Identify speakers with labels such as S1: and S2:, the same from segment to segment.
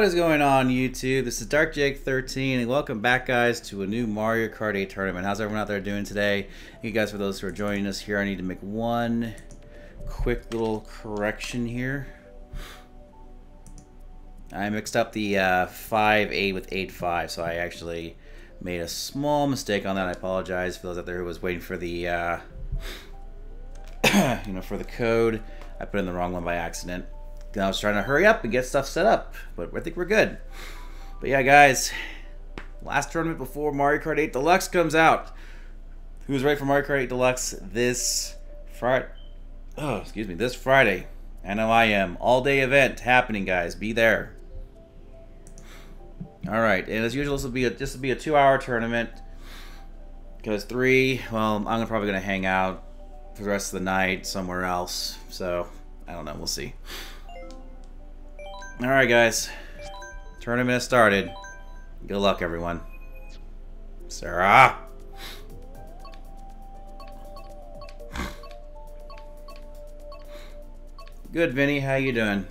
S1: What is going on YouTube? This is Dark Jake 13 and welcome back guys to a new Mario Kart 8 tournament. How's everyone out there doing today? You guys for those who are joining us here, I need to make one quick little correction here. I mixed up the uh, 5-8 with 8-5, so I actually made a small mistake on that. I apologize for those out there who was waiting for the uh, you know, for the code. I put in the wrong one by accident. I was trying to hurry up and get stuff set up, but I think we're good. But yeah, guys, last tournament before Mario Kart 8 Deluxe comes out. Who's ready for Mario Kart 8 Deluxe this Friday? Oh, excuse me, this Friday. I know I am. All day event happening, guys. Be there. All right, and as usual, this will be a this will be a two-hour tournament. Because three, well, I'm probably gonna hang out for the rest of the night somewhere else. So I don't know. We'll see. Alright, guys. Tournament has started. Good luck, everyone. Sarah! Good, Vinny. How you doing?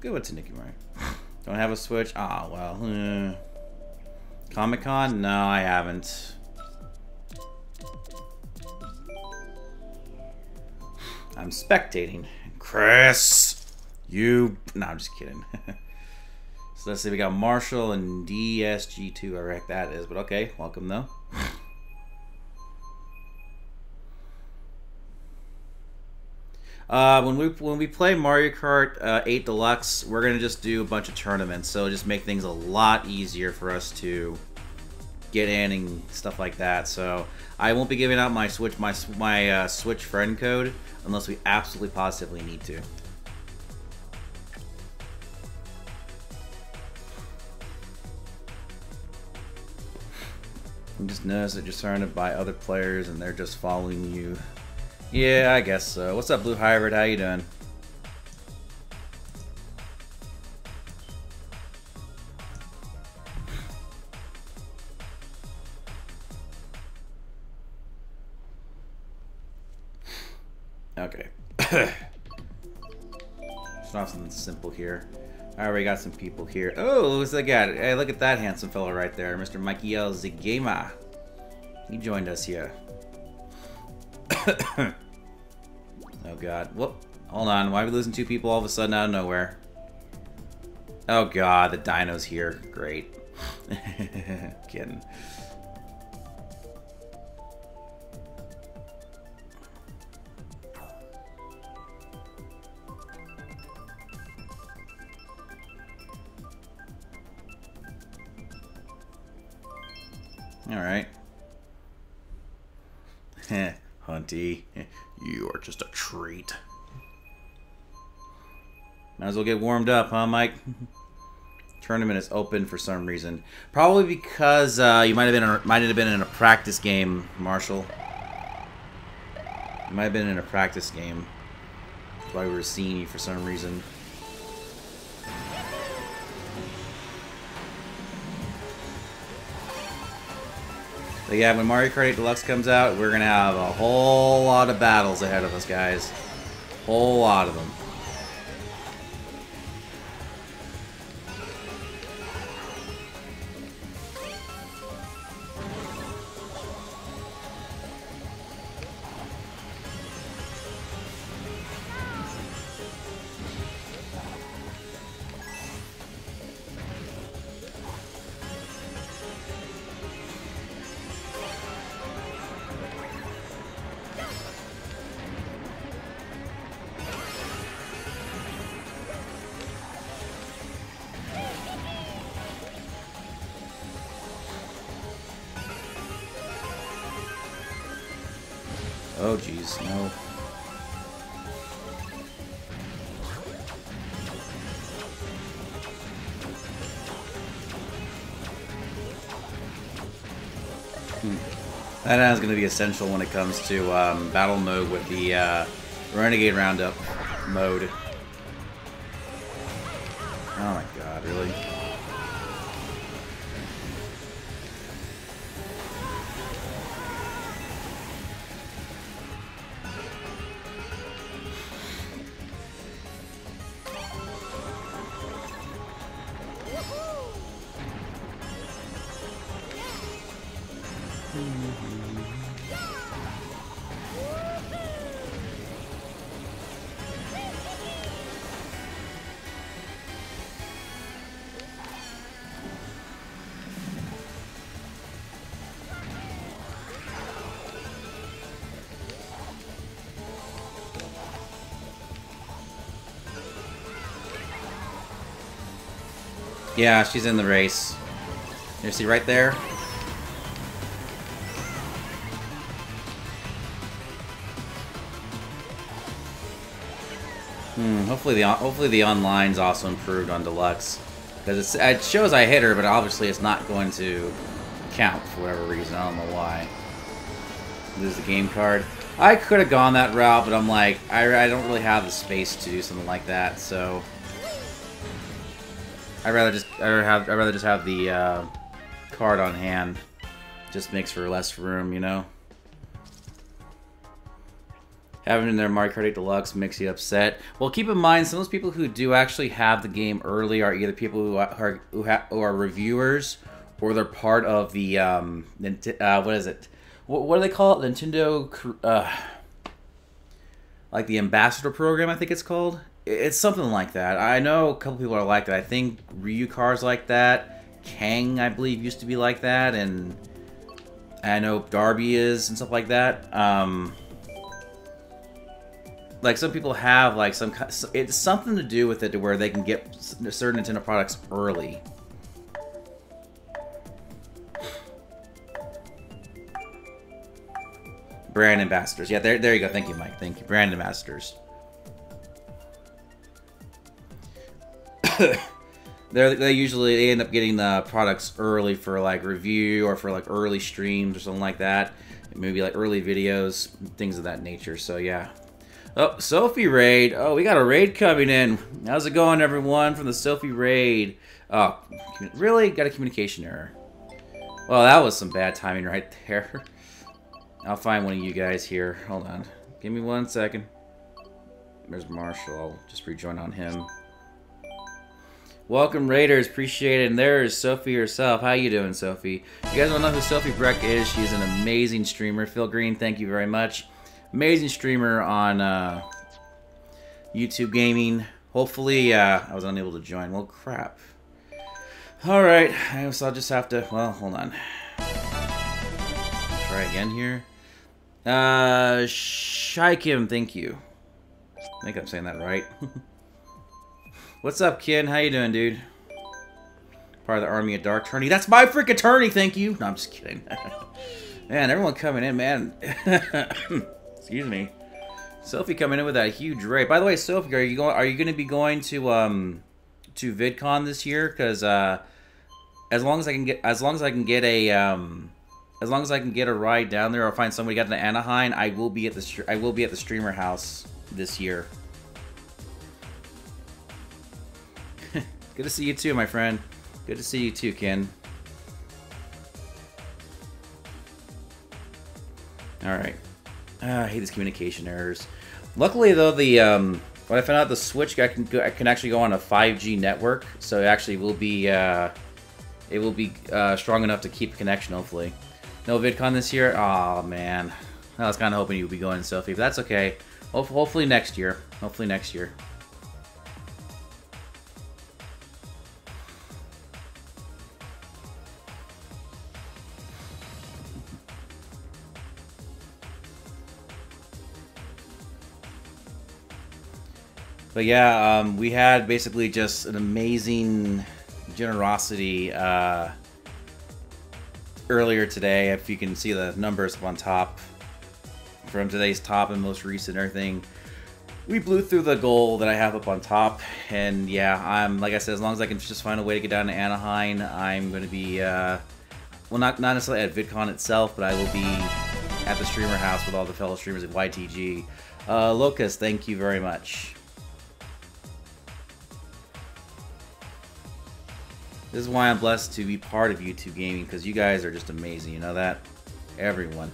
S1: Good with Tanuki Mario. Don't have a Switch? Ah, oh, well. Eh. Comic-Con? No, I haven't. I'm spectating. Chris, you... No, I'm just kidding. so let's see, we got Marshall and DSG2. I reckon that is, but okay. Welcome, though. Uh, when we when we play Mario Kart uh, 8 Deluxe, we're gonna just do a bunch of tournaments, so just make things a lot easier for us to get in and stuff like that. So I won't be giving out my Switch my my uh, Switch friend code unless we absolutely positively need to. You just notice that you're surrounded by other players and they're just following you. Yeah, I guess so. What's up, Blue Hybrid? How you doing? Start off something simple here. I already got some people here. Oh, who's that guy? Hey, look at that handsome fellow right there, Mr. Michael Zigema. He joined us here. oh god. Whoop. Hold on. Why are we losing two people all of a sudden out of nowhere? Oh god, the dino's here. Great. Kidding. Alright. Heh, Hunty. You are just a treat. Might as well get warmed up, huh, Mike? Tournament is open for some reason. Probably because uh, you might have been a, might have been in a practice game, Marshall. You might have been in a practice game. That's why we were seeing you for some reason. But yeah, when Mario Kart 8 Deluxe comes out, we're going to have a whole lot of battles ahead of us, guys. Whole lot of them. That is going to be essential when it comes to um, battle mode with the uh, Renegade Roundup mode. Yeah, she's in the race. You see right there? Hmm, hopefully the hopefully the online's also improved on deluxe because it shows I hit her, but obviously it's not going to count for whatever reason. I don't know why. Lose the game card. I could have gone that route, but I'm like, I, I don't really have the space to do something like that, so I'd rather just I'd rather have I'd rather just have the uh, card on hand. Just makes for less room, you know. Having in their Mario Kart 8 Deluxe makes you upset. Well, keep in mind, some of those people who do actually have the game early are either people who are who, who are reviewers or they're part of the um, uh, what is it? What, what do they call it? Nintendo, uh, like the ambassador program, I think it's called. It's something like that. I know a couple people are like that. I think Ryu cars like that. Kang, I believe, used to be like that, and I know Darby is and stuff like that. Um, like some people have like some it's something to do with it to where they can get certain Nintendo products early. Brand ambassadors. Yeah, there, there you go. Thank you, Mike. Thank you. Brand ambassadors. They're, they usually they end up getting the products early for like review or for like early streams or something like that. Maybe like early videos, things of that nature. So yeah. Oh, Sophie raid. Oh, we got a raid coming in. How's it going, everyone, from the Sophie raid? Oh, really? Got a communication error. Well, that was some bad timing right there. I'll find one of you guys here. Hold on. Give me one second. There's Marshall. I'll just rejoin on him. Welcome, Raiders. Appreciate it. And there is Sophie herself. How you doing, Sophie? You guys don't know who Sophie Breck is. She's an amazing streamer. Phil Green, thank you very much amazing streamer on uh, YouTube gaming. Hopefully, uh, I was unable to join. Well, crap. Alright, I guess I'll just have to... Well, hold on. Try again here. Uh, Shaikim, thank you. I think I'm saying that right. What's up, kid? How you doing, dude? Part of the Army of Dark Attorney. That's my freaking attorney, thank you! No, I'm just kidding. man, everyone coming in, man. Excuse me. Sophie coming in with that huge rate. By the way, Sophie, are you going? Are you going to be going to um to VidCon this year? Because uh, as long as I can get, as long as I can get a um, as long as I can get a ride down there or find somebody got to Anaheim, I will be at the I will be at the streamer house this year. Good to see you too, my friend. Good to see you too, Ken. All right. Uh, I hate these communication errors. Luckily, though, the um, when I found out the Switch, I can go, I can actually go on a 5G network, so it actually will be uh, it will be uh, strong enough to keep connection. Hopefully, no VidCon this year. Oh man, I was kind of hoping you'd be going, Sophie, but that's okay. Hopefully next year. Hopefully next year. But yeah, um, we had basically just an amazing generosity uh, earlier today. If you can see the numbers up on top from today's top and most recent everything, we blew through the goal that I have up on top. And yeah, I'm like I said, as long as I can just find a way to get down to Anaheim, I'm going to be uh, well, not not necessarily at VidCon itself, but I will be at the streamer house with all the fellow streamers at YTG. Uh, Locust, thank you very much. This is why I'm blessed to be part of YouTube Gaming, because you guys are just amazing, you know that? Everyone.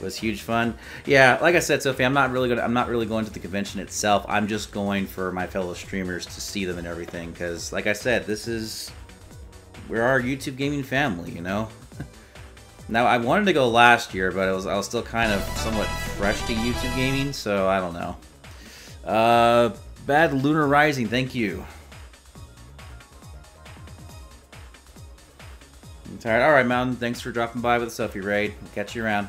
S1: Was huge fun. Yeah, like I said, Sophie, I'm not really going. I'm not really going to the convention itself. I'm just going for my fellow streamers to see them and everything. Because, like I said, this is we're our YouTube gaming family. You know. now I wanted to go last year, but I was I was still kind of somewhat fresh to YouTube gaming, so I don't know. Uh, Bad Lunar Rising, thank you. I'm tired. All right, Mountain. Thanks for dropping by with the Sophie raid. We'll catch you around.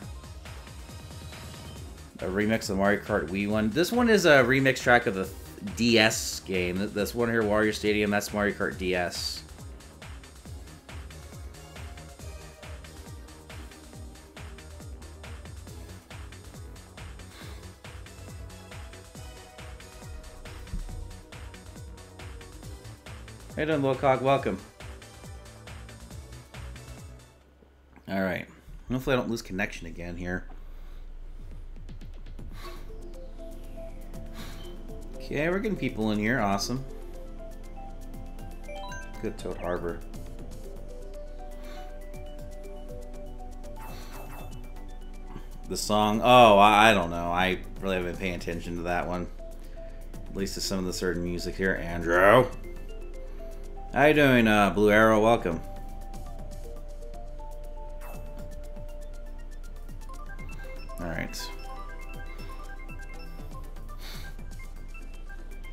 S1: a remix of the Mario Kart Wii one. This one is a remix track of the DS game. This one here, Wario Stadium, that's Mario Kart DS. Hey, doing, Wilcock? Welcome. All right. Hopefully, I don't lose connection again here. Okay, we're getting people in here. Awesome. Good Toad Harbor. The song, oh, I, I don't know. I really haven't been paying attention to that one. At least to some of the certain music here. Andrew. How you doing, uh, Blue Arrow? Welcome. Alright.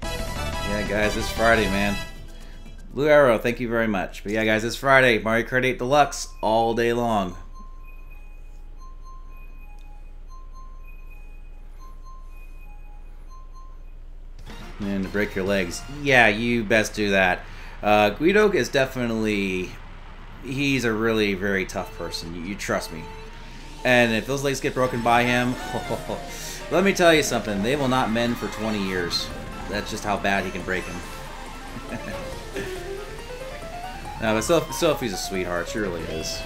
S1: Yeah, guys, it's Friday, man. Blue Arrow, thank you very much. But yeah, guys, it's Friday. Mario Kart 8 Deluxe all day long. And to break your legs. Yeah, you best do that. Uh, Guido is definitely... He's a really very tough person. You, you trust me. And if those legs get broken by him... let me tell you something. They will not mend for 20 years. That's just how bad he can break him. no, but Sophie's a sweetheart. She really is.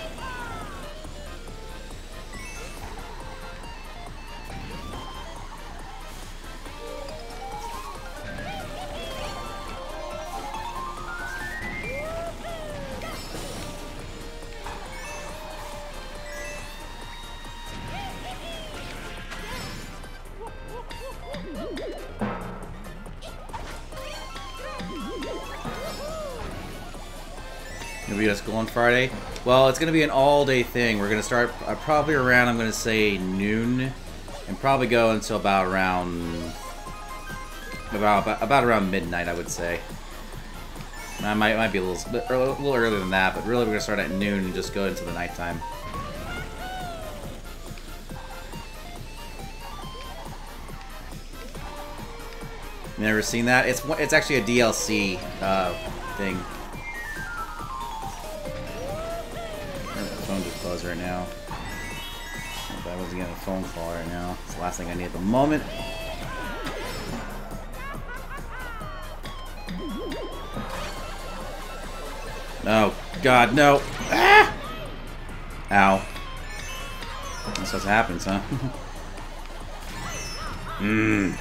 S1: On Friday? Well, it's going to be an all-day thing. We're going to start uh, probably around, I'm going to say, noon. And probably go until about around... About, about around midnight, I would say. I might, might be a little, a little earlier than that, but really we're going to start at noon and just go into the nighttime. Never seen that? It's it's actually a DLC uh, thing. Right now. If I was getting a phone call right now, it's the last thing I need at the moment. Oh, God, no. Ah! Ow. That's what happens, huh? Mmm.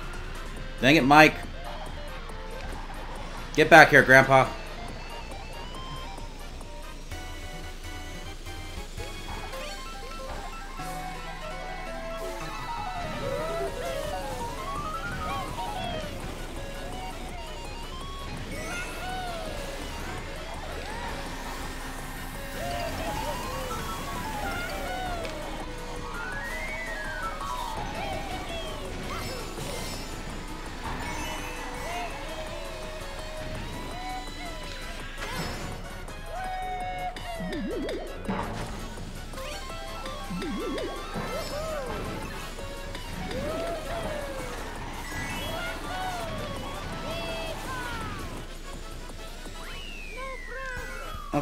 S1: Dang it, Mike. Get back here, Grandpa.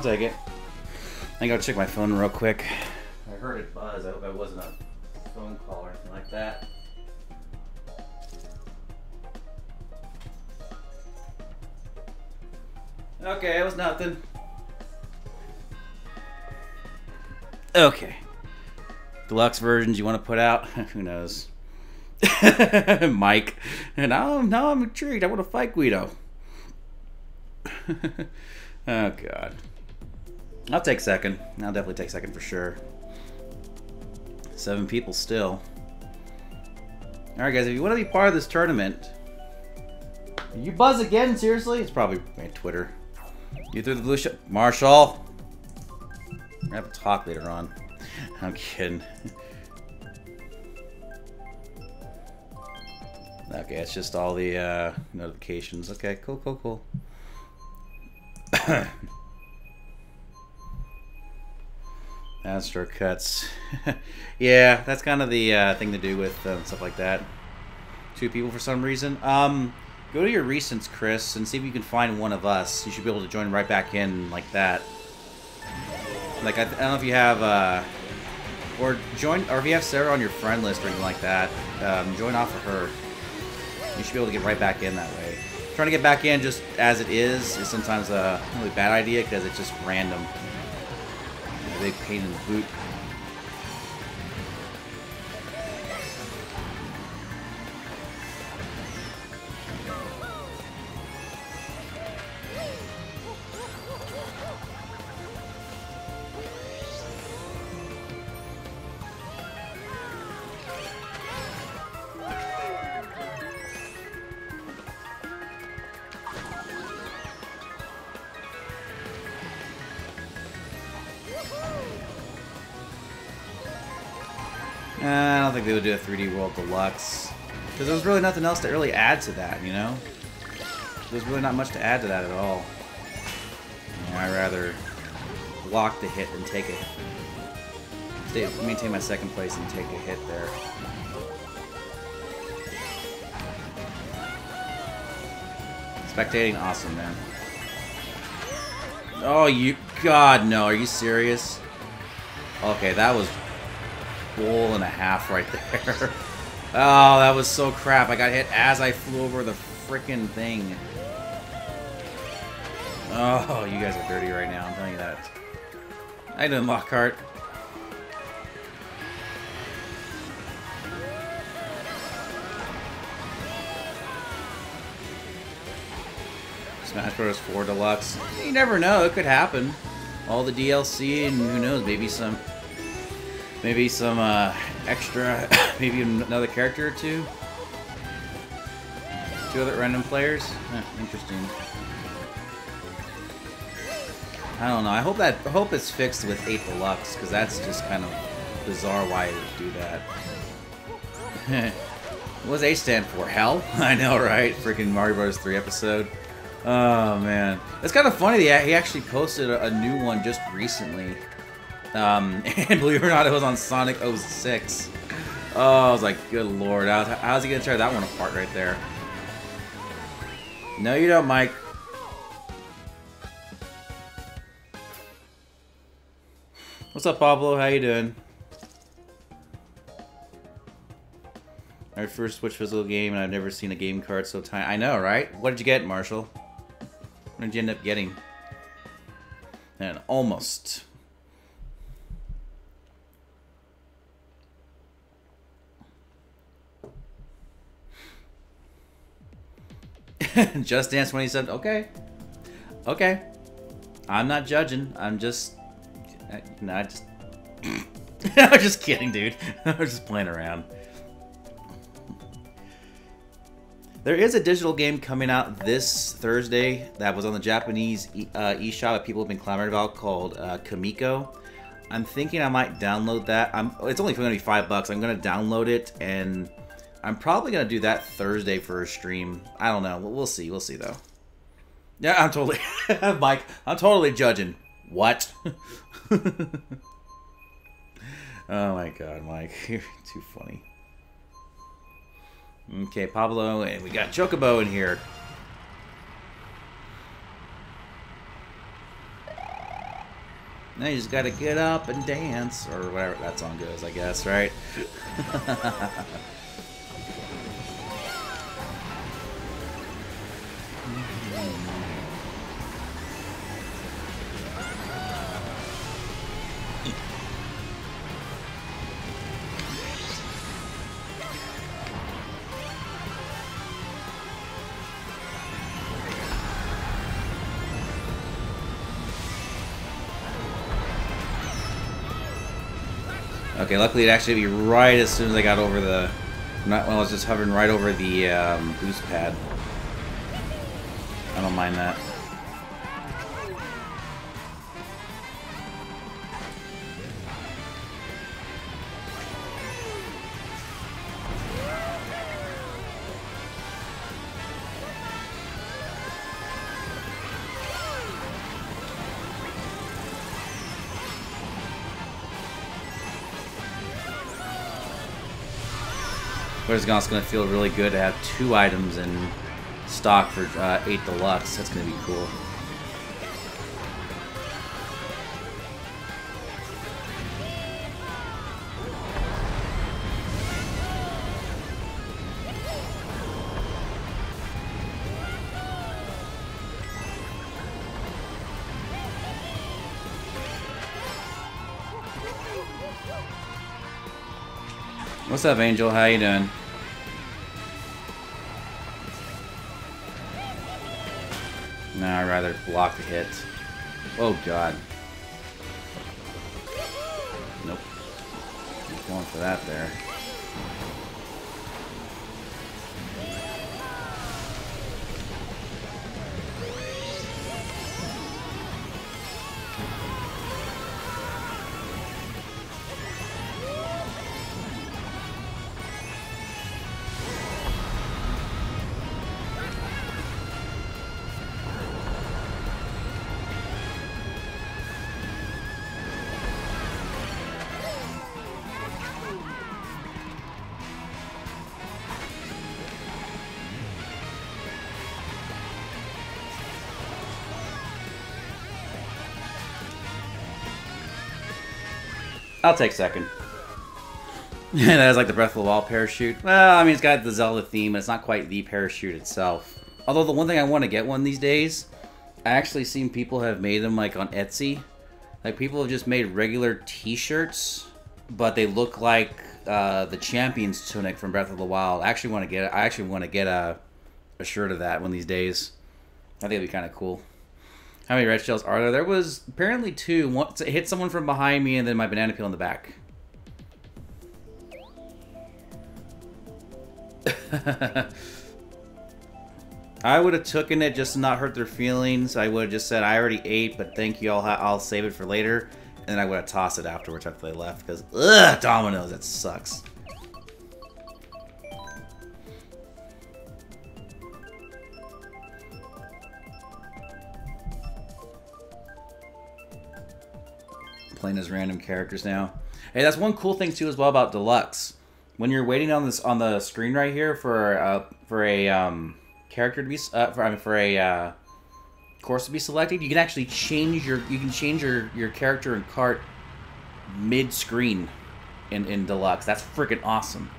S1: Take it. I gotta check my phone real quick. I heard it buzz. I hope it wasn't a phone call or anything like that. Okay, it was nothing. Okay. Deluxe versions you want to put out? Who knows? Mike. And now, now I'm intrigued. I want to fight Guido. oh, God. I'll take second. I'll definitely take second for sure. Seven people still. Alright guys, if you want to be part of this tournament, you buzz again, seriously? It's probably my Twitter. You threw the blue shot. Marshall! We're gonna have a talk later on. I'm kidding. okay, it's just all the uh, notifications. Okay, cool, cool, cool. Astro cuts. yeah, that's kind of the uh, thing to do with uh, stuff like that. Two people for some reason. Um, go to your recents, Chris, and see if you can find one of us. You should be able to join right back in like that. Like, I, I don't know if you have, uh, or join, or if you have Sarah on your friend list or anything like that, um, join off of her. You should be able to get right back in that way. Trying to get back in just as it is is sometimes a really bad idea because it's just random. Big pain in the boot. Don't think they would do a 3D World Deluxe. Because there was really nothing else to really add to that, you know? There's really not much to add to that at all. You know, I'd rather block the hit than take a stay, maintain my second place and take a hit there. Spectating, awesome, man. Oh, you... God, no. Are you serious? Okay, that was bull and a half right there. oh, that was so crap. I got hit as I flew over the freaking thing. Oh, you guys are dirty right now. I'm telling you that. I didn't Lockhart. Smash Bros. 4 Deluxe. You never know. It could happen. All the DLC and who knows, maybe some Maybe some uh, extra, maybe another character or two. Two other random players. Eh, interesting. I don't know. I hope that I hope it's fixed with 8 Deluxe because that's just kind of bizarre why it would do that. what does 8 stand for? Hell? I know, right? Freaking Mario Bros. 3 episode. Oh man, it's kind of funny. He actually posted a new one just recently. Um, and believe it or not, it was on Sonic 06. Oh, I was like, good lord, how's, how's he gonna tear that one apart right there? No, you don't, Mike. What's up, Pablo? How you doing? Our first Switch physical game, and I've never seen a game card so tiny. I know, right? What did you get, Marshall? What did you end up getting? And almost. Just Dance when he said, okay, okay. I'm not judging. I'm just, no, I just, I'm just kidding, dude. I was just playing around. There is a digital game coming out this Thursday that was on the Japanese uh, eShop that people have been clamoring about called uh, Kamiko. I'm thinking I might download that. I'm, it's only going to be five bucks. I'm going to download it and I'm probably gonna do that Thursday for a stream. I don't know. We'll see. We'll see though. Yeah, I'm totally Mike. I'm totally judging. What? oh my god, Mike, you're too funny. Okay, Pablo, and we got Chocobo in here. Now you just gotta get up and dance, or whatever that song goes, I guess, right? Okay, luckily it actually be right as soon as I got over the... Not when I was just hovering right over the um, boost pad. I don't mind that. It's going to feel really good to have two items in stock for uh, 8 Deluxe. That's going to be cool. What's up, Angel? How you doing? Block the hit. Oh, God. Nope. going for that there. I'll take second. Yeah, that is like the Breath of the Wild parachute. Well, I mean, it's got the Zelda theme, but it's not quite the parachute itself. Although the one thing I want to get one these days, I actually seen people have made them like on Etsy. Like people have just made regular T-shirts, but they look like uh, the Champion's tunic from Breath of the Wild. I actually want to get. I actually want to get a, a shirt of that one these days. I think it'd be kind of cool. How many red shells are there? There was apparently two. One hit someone from behind me, and then my banana peel in the back. I would have taken it just to not hurt their feelings. I would have just said, I already ate, but thank you, I'll, I'll save it for later. And then I would have tossed it afterwards after they left, because, ugh, Domino's, that sucks. Playing as random characters now. Hey, that's one cool thing too as well about Deluxe. When you're waiting on this on the screen right here for uh, for a um, character to be uh, for I mean, for a uh, course to be selected, you can actually change your you can change your your character and cart mid screen in in Deluxe. That's freaking awesome.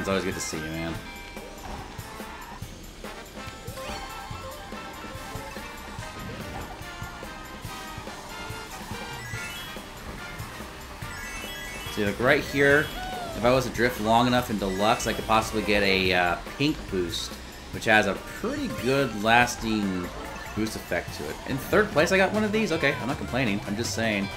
S1: It's always good to see you, man. See, look right here. If I was to drift long enough in Deluxe, I could possibly get a uh, pink boost, which has a pretty good lasting boost effect to it. In third place, I got one of these. Okay, I'm not complaining. I'm just saying.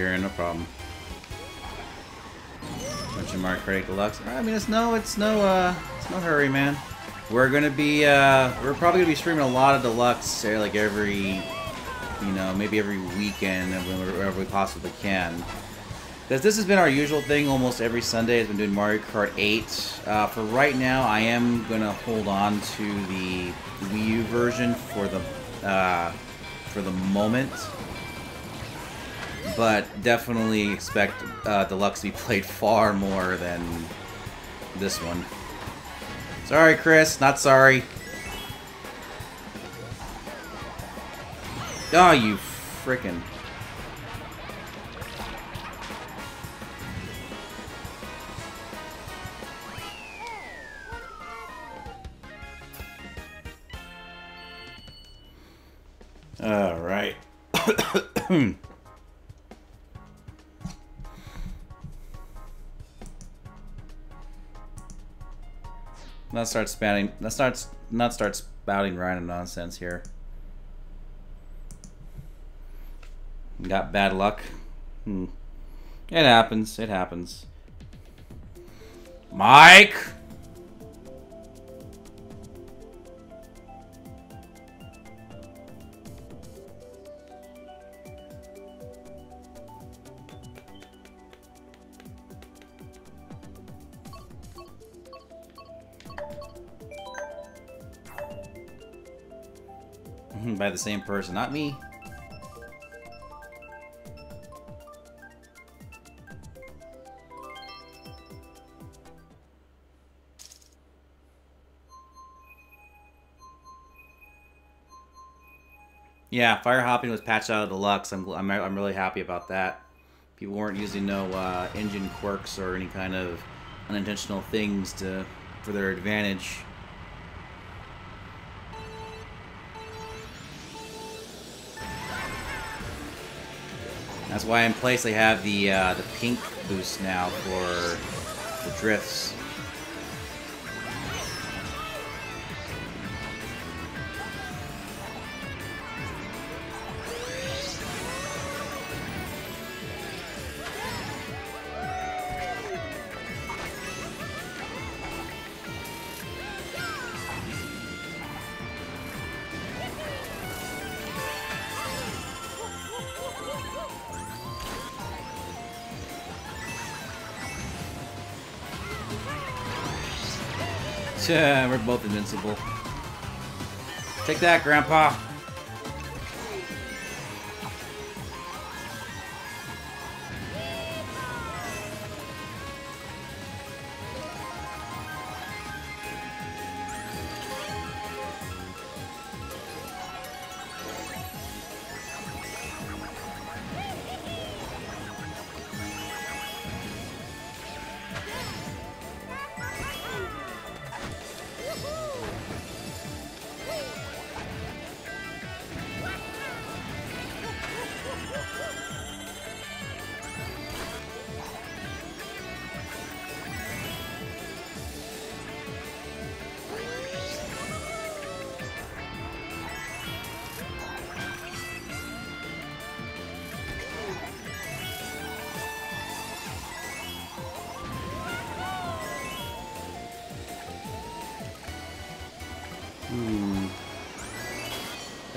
S1: No problem. Bunch of Mark Credit Deluxe. I mean, it's no, it's no, uh, it's no hurry, man. We're gonna be, uh, we're probably gonna be streaming a lot of Deluxe, like every, you know, maybe every weekend, wherever we possibly can. Because this has been our usual thing almost every Sunday. I've been doing Mario Kart 8. Uh, for right now, I am gonna hold on to the Wii U version for the, uh, for the moment but definitely expect uh, Deluxe to be played far more than this one. Sorry, Chris. Not sorry. Oh, you frickin'. Start spouting. Let's start not start spouting random nonsense here. Got bad luck. Hmm. It happens. It happens. Mike. By the same person, not me. Yeah, fire hopping was patched out of deluxe. I'm, I'm, I'm really happy about that. People weren't using no uh, engine quirks or any kind of unintentional things to for their advantage. That's why in place they have the uh, the pink boost now for the drifts. We're both invincible. Take that, Grandpa.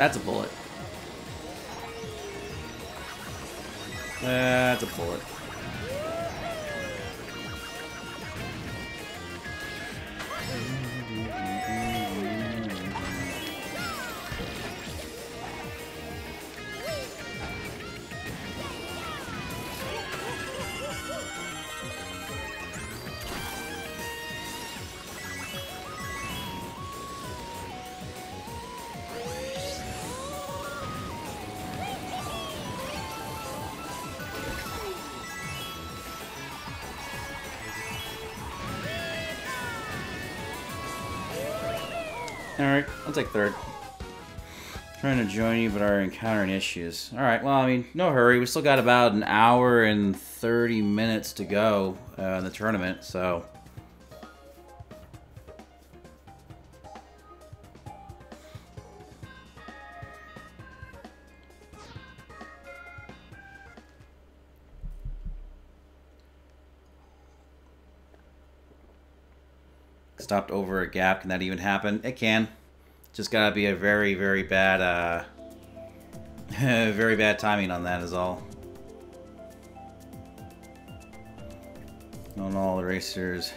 S1: That's a bullet. I'll take third. Trying to join you, but are encountering issues. Alright, well, I mean, no hurry. We still got about an hour and 30 minutes to go uh, in the tournament, so... stopped over a gap. Can that even happen? It can. Just gotta be a very, very bad, uh, very bad timing on that is all. On all the racers.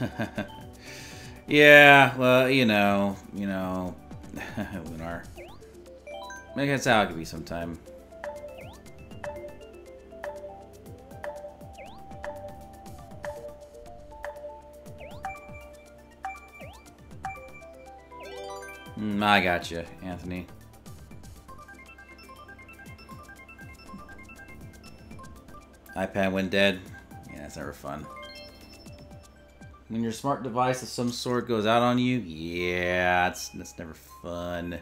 S1: yeah, well, you know, you know, Lunar. I guess how it could be sometime. I got you, Anthony. iPad went dead. Yeah, that's never fun. When your smart device of some sort goes out on you, yeah, that's that's never fun.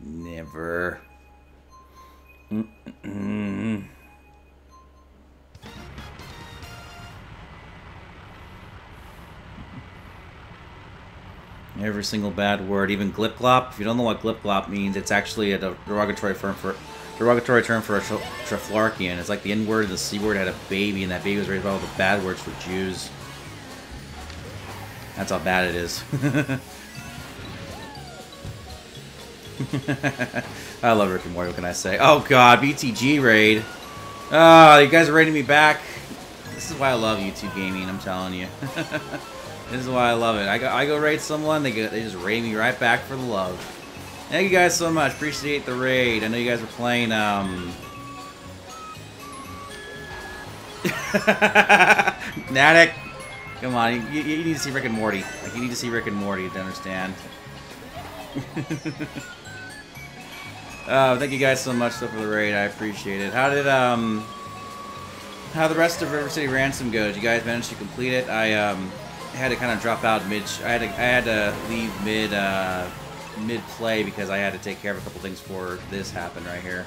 S1: Never. Mm -mm. Every single bad word, even glip glop. If you don't know what glip glop means, it's actually a derogatory term for derogatory term for a Traflorkian. It's like the N word and the C word had a baby, and that baby was raised by all the bad words for Jews. That's how bad it is. I love Rick and Morty, what can I say? Oh god, BTG raid. Oh, you guys are raiding me back. This is why I love YouTube gaming, I'm telling you. this is why I love it. I go, I go raid someone, they, go, they just raid me right back for the love. Thank you guys so much. Appreciate the raid. I know you guys were playing, um... Natick! Come on, you, you, need to see Rick and Morty. Like, you need to see Rick and Morty to understand. uh, thank you guys so much for the raid. I appreciate it. How did, um... How the rest of River City Ransom go? Did you guys manage to complete it? I, um... had to kind of drop out mid... I had to, I had to leave mid, uh... Mid-play because I had to take care of a couple things before this happened right here.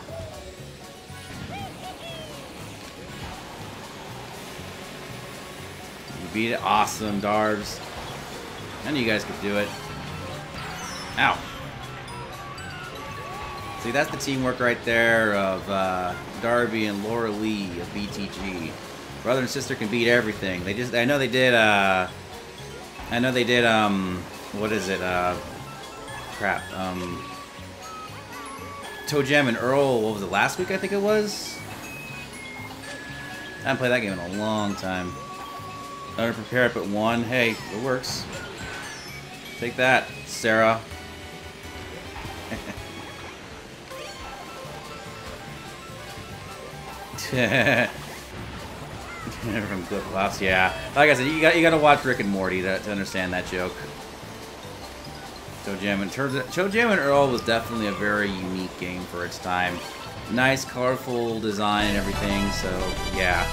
S1: You beat it. Awesome, Darbs. I knew you guys could do it. Ow. See, that's the teamwork right there of uh, Darby and Laura Lee of BTG. Brother and sister can beat everything. They just, I know they did, uh, I know they did, um, what is it, uh, crap, um, ToeJam and Earl, what was it, last week I think it was? I haven't played that game in a long time. Under prepared but one. Hey, it works. Take that, Sarah. From Flip yeah. Like I said, you got you got to watch Rick and Morty to, to understand that joke. ToeJam and ToeJam and Earl was definitely a very unique game for its time. Nice, colorful design and everything. So yeah.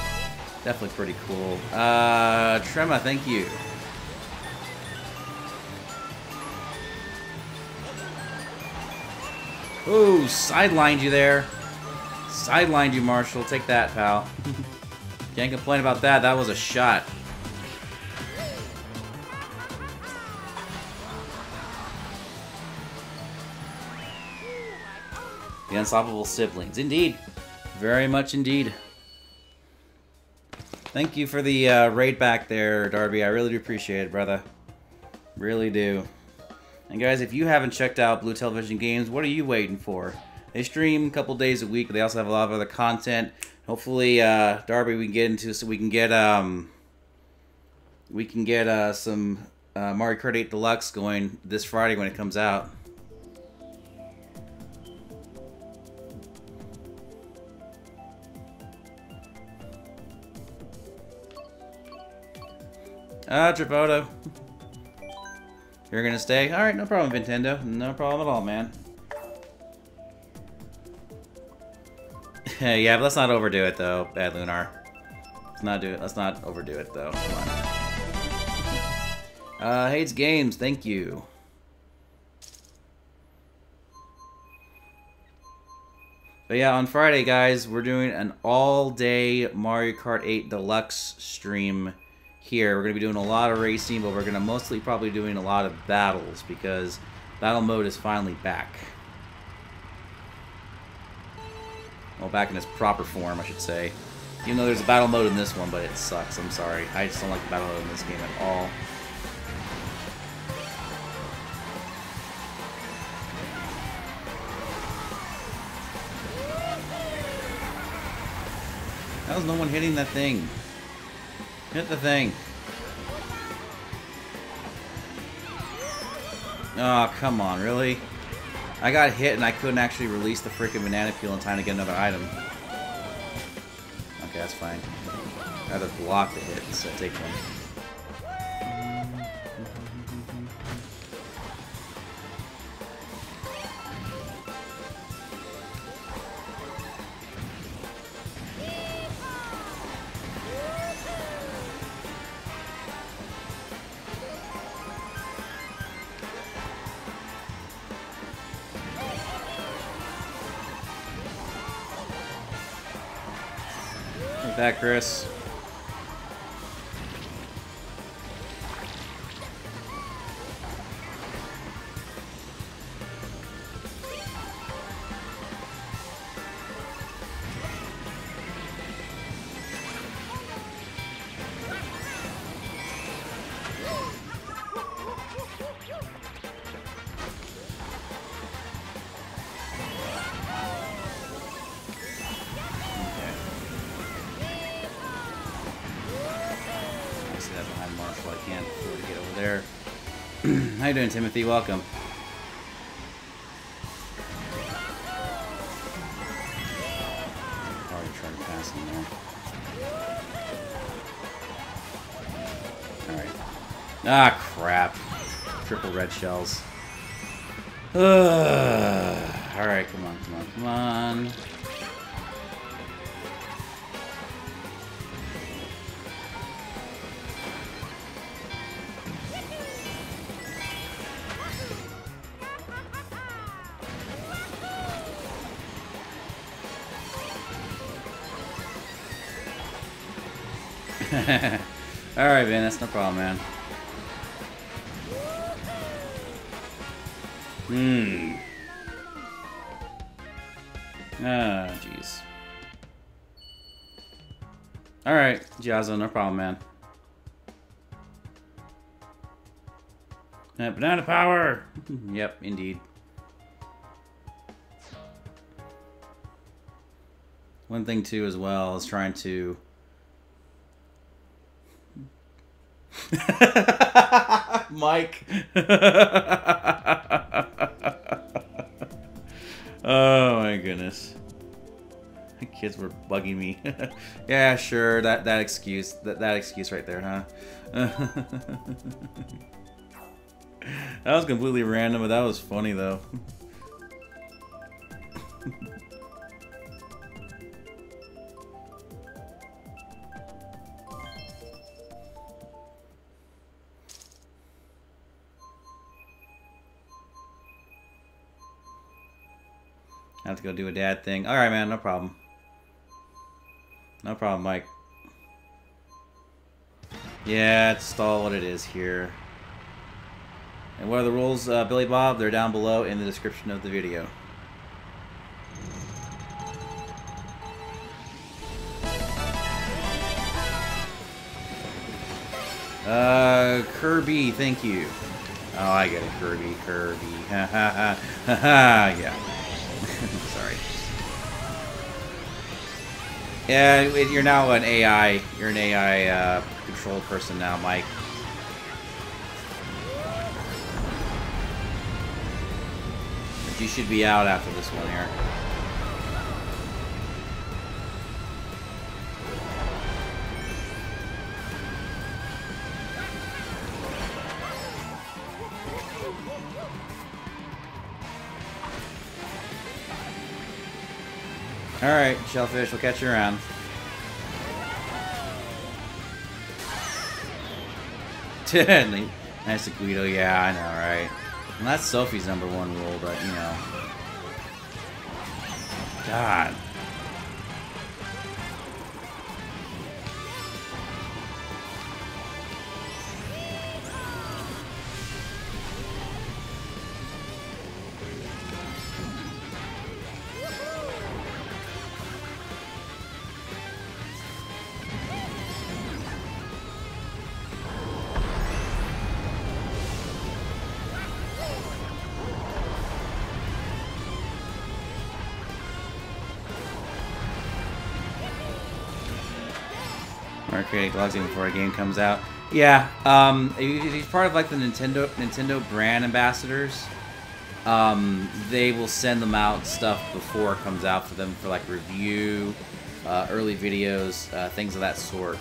S1: Definitely pretty cool. Uh, Trema, thank you. Ooh, sidelined you there. Sidelined you, Marshall. Take that, pal. Can't complain about that. That was a shot. The Unstoppable Siblings. Indeed. Very much indeed. Thank you for the uh, raid back there, Darby. I really do appreciate it, brother. Really do. And guys, if you haven't checked out Blue Television Games, what are you waiting for? They stream a couple days a week, but they also have a lot of other content. Hopefully, uh, Darby, we can get into so we can get um, we can get uh, some uh, Mario Kart 8 Deluxe going this Friday when it comes out. Ah, Travoto. You're gonna stay? Alright, no problem, Nintendo. No problem at all, man. yeah, but let's not overdo it, though, Bad Lunar. Let's not do it. Let's not overdo it, though. Uh, Hates Games, thank you. But yeah, on Friday, guys, we're doing an all-day Mario Kart 8 Deluxe stream here. We're going to be doing a lot of racing, but we're going to mostly probably doing a lot of battles because battle mode is finally back. Well, back in its proper form, I should say. Even though there's a battle mode in this one, but it sucks. I'm sorry. I just don't like the battle mode in this game at all. How's no one hitting that thing? Hit the thing. Oh, come on, really? I got hit and I couldn't actually release the freaking banana peel in time to get another item. Okay, that's fine. I had to block the hit of take one. Chris. How you doing, Timothy? Welcome. Trying to pass him there. Alright. Ah, crap. Triple red shells. Alright, Alright, man, that's no problem, man. Hmm. Ah, jeez. Alright, Jazzo, no problem, man. Uh, banana power! yep, indeed. One thing, too, as well, is trying to... Mike. oh my goodness. The kids were bugging me. yeah, sure. That that excuse. That that excuse right there, huh? that was completely random, but that was funny though. Have to go do a dad thing. All right, man. No problem. No problem, Mike. Yeah, it's all what it is here. And what are the rules, uh, Billy Bob? They're down below in the description of the video. Uh, Kirby, thank you. Oh, I get it, Kirby, Kirby. Ha ha ha ha ha. Yeah. Yeah, you're now an AI. You're an AI uh, control person now, Mike. But you should be out after this one here. Alright, Shellfish, we'll catch you around. nice to Guido, yeah, I know, right? And that's Sophie's number one rule, but, you know. God. In before a game comes out. Yeah, um, he's part of like the Nintendo Nintendo brand ambassadors. Um, they will send them out stuff before it comes out for them for like review, uh, early videos, uh, things of that sort.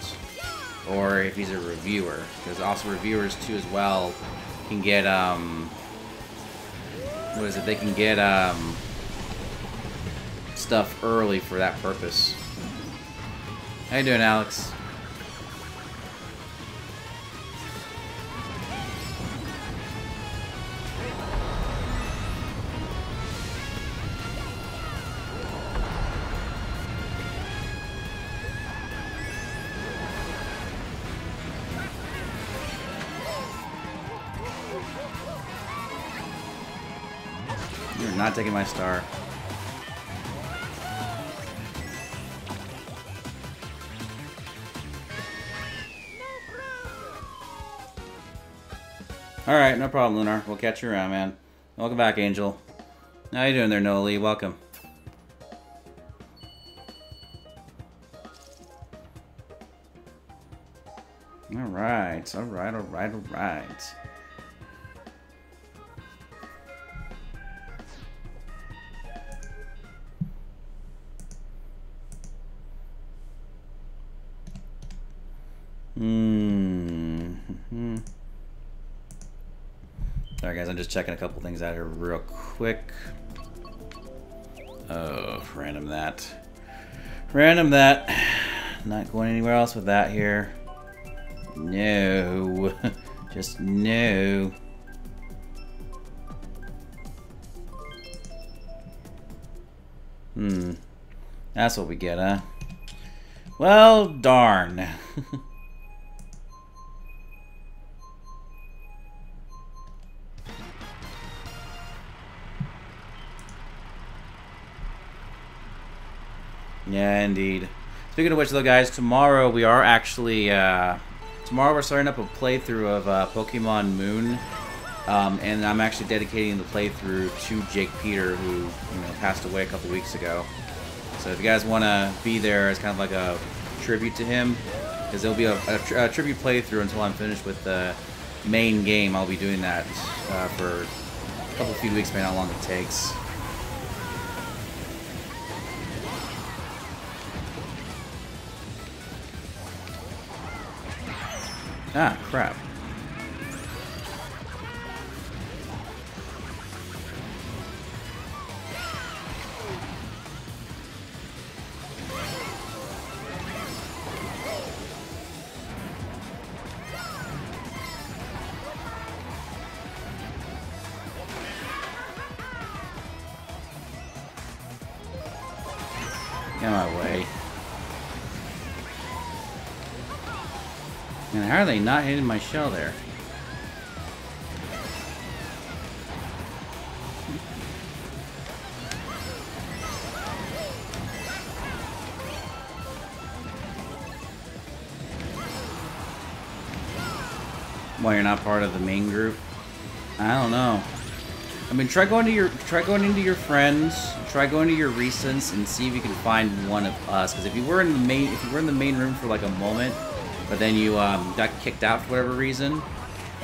S1: Or if he's a reviewer, because also reviewers too as well can get um, what is it? They can get um, stuff early for that purpose. How you doing, Alex? Taking my star. Alright, no problem, Lunar. We'll catch you around, man. Welcome back, Angel. How you doing there, Lee? Welcome. Just checking a couple things out here real quick. Oh, random that. Random that. Not going anywhere else with that here. No. Just no. Hmm. That's what we get, huh? Well, darn. Yeah, indeed. Speaking of which, though, guys, tomorrow we are actually... Uh, tomorrow we're starting up a playthrough of uh, Pokemon Moon. Um, and I'm actually dedicating the playthrough to Jake Peter, who you know passed away a couple weeks ago. So if you guys want to be there as kind of like a tribute to him, because there'll be a, a, tri a, tribute playthrough until I'm finished with the main game. I'll be doing that uh, for a couple few weeks, depending how long it takes. Ah, crap. And how are they not hitting my shell there? Why you're not part of the main group? I don't know. I mean, try going to your try going into your friends, try going to your recents, and see if you can find one of us. Because if you were in the main if you were in the main room for like a moment, but then you um, got kicked out for whatever reason,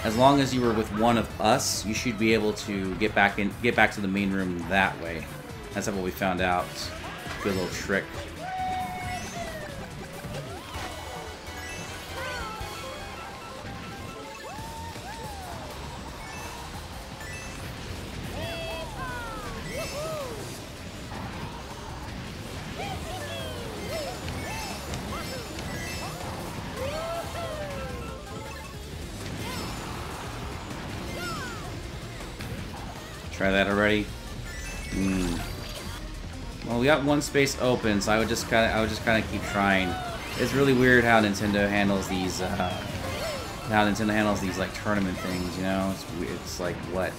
S1: as long as you were with one of us, you should be able to get back in, get back to the main room that way. That's what we found out. Good little trick. One space open, so I would just kind of, I would just kind of keep trying. It's really weird how Nintendo handles these, uh, how Nintendo handles these like tournament things. You know, it's it's like what.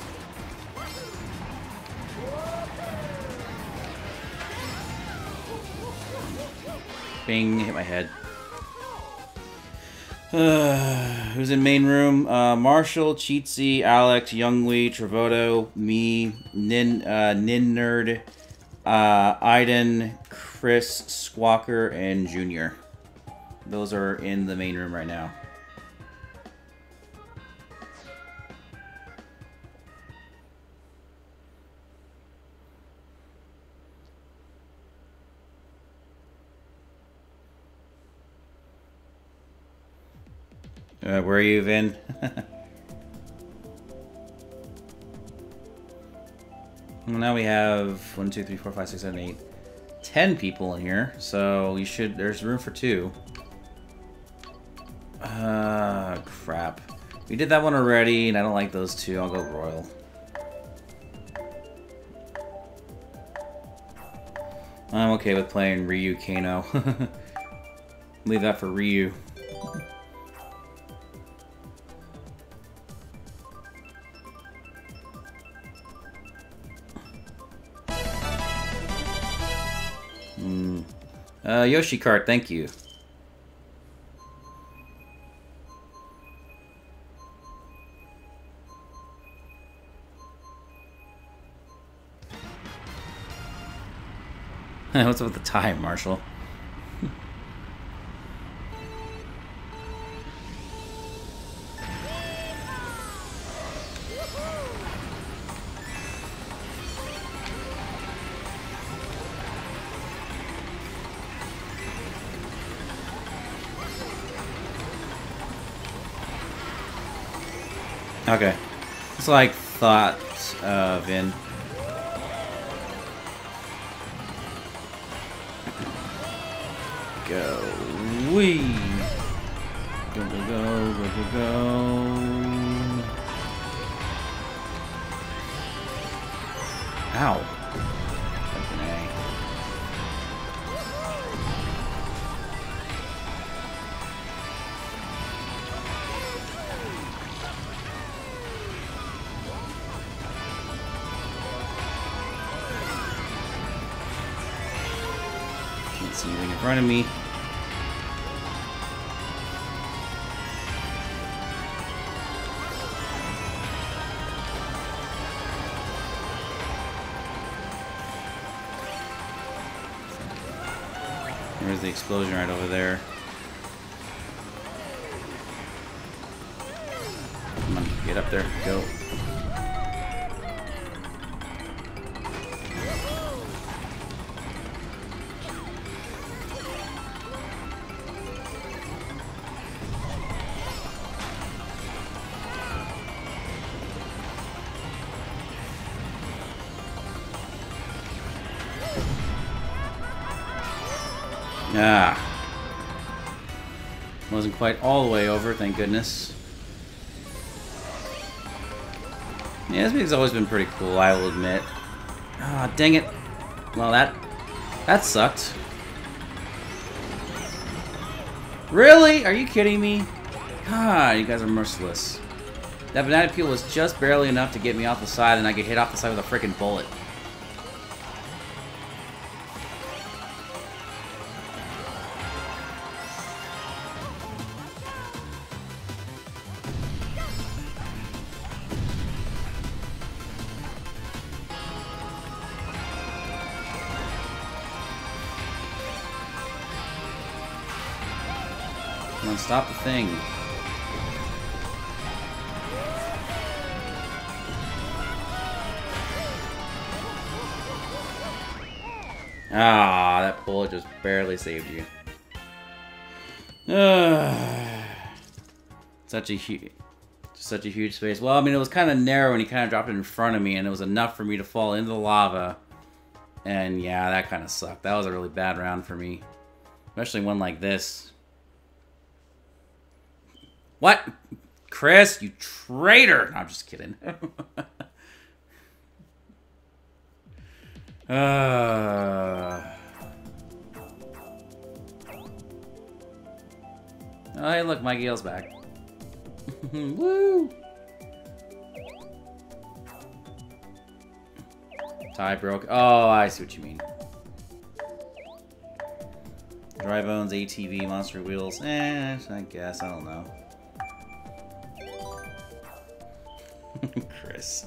S1: Bing, hit my head. Uh, who's in main room? Uh, Marshall, Cheatsy, Alex, Youngwee, Travoto, me, Nin, uh, Nin Nerd, uh, Iden, Chris, Squawker, and Junior. Those are in the main room right now. Uh, where are you, Vin? well, now we have one, two, three, four, five, six, seven, eight, ten people in here. So you should. There's room for two. Ah, uh, crap. We did that one already, and I don't like those two. I'll go Royal. I'm okay with playing Ryu Kano. Leave that for Ryu. Uh, Yoshi Kart, thank you. What's up with the time, Marshall? Okay. It's like thought of in. Go. Wee. Go, go, go, go, go, go. Ow. Front of me. There's the explosion right over there. Come on, get up there. Go. Quite all the way over, thank goodness. Yeah, this music's always been pretty cool, I will admit. Ah, dang it. Well, that... That sucked. Really? Are you kidding me? Ah, you guys are merciless. That banana peel was just barely enough to get me off the side, and I get hit off the side with a freaking bullet. Stop the thing. Ah, that bullet just barely saved you. such a huge, such a huge space. Well, I mean, it was kind of narrow, and he kind of dropped it in front of me, and it was enough for me to fall into the lava. And yeah, that kind of sucked. That was a really bad round for me, especially one like this. What? Chris, you traitor! No, I'm just kidding. uh... Oh, hey, look, my Gale's back. Woo! Tie broke. Oh, I see what you mean. Dry bones, ATV, monster wheels. Eh, I guess. I don't know. Chris.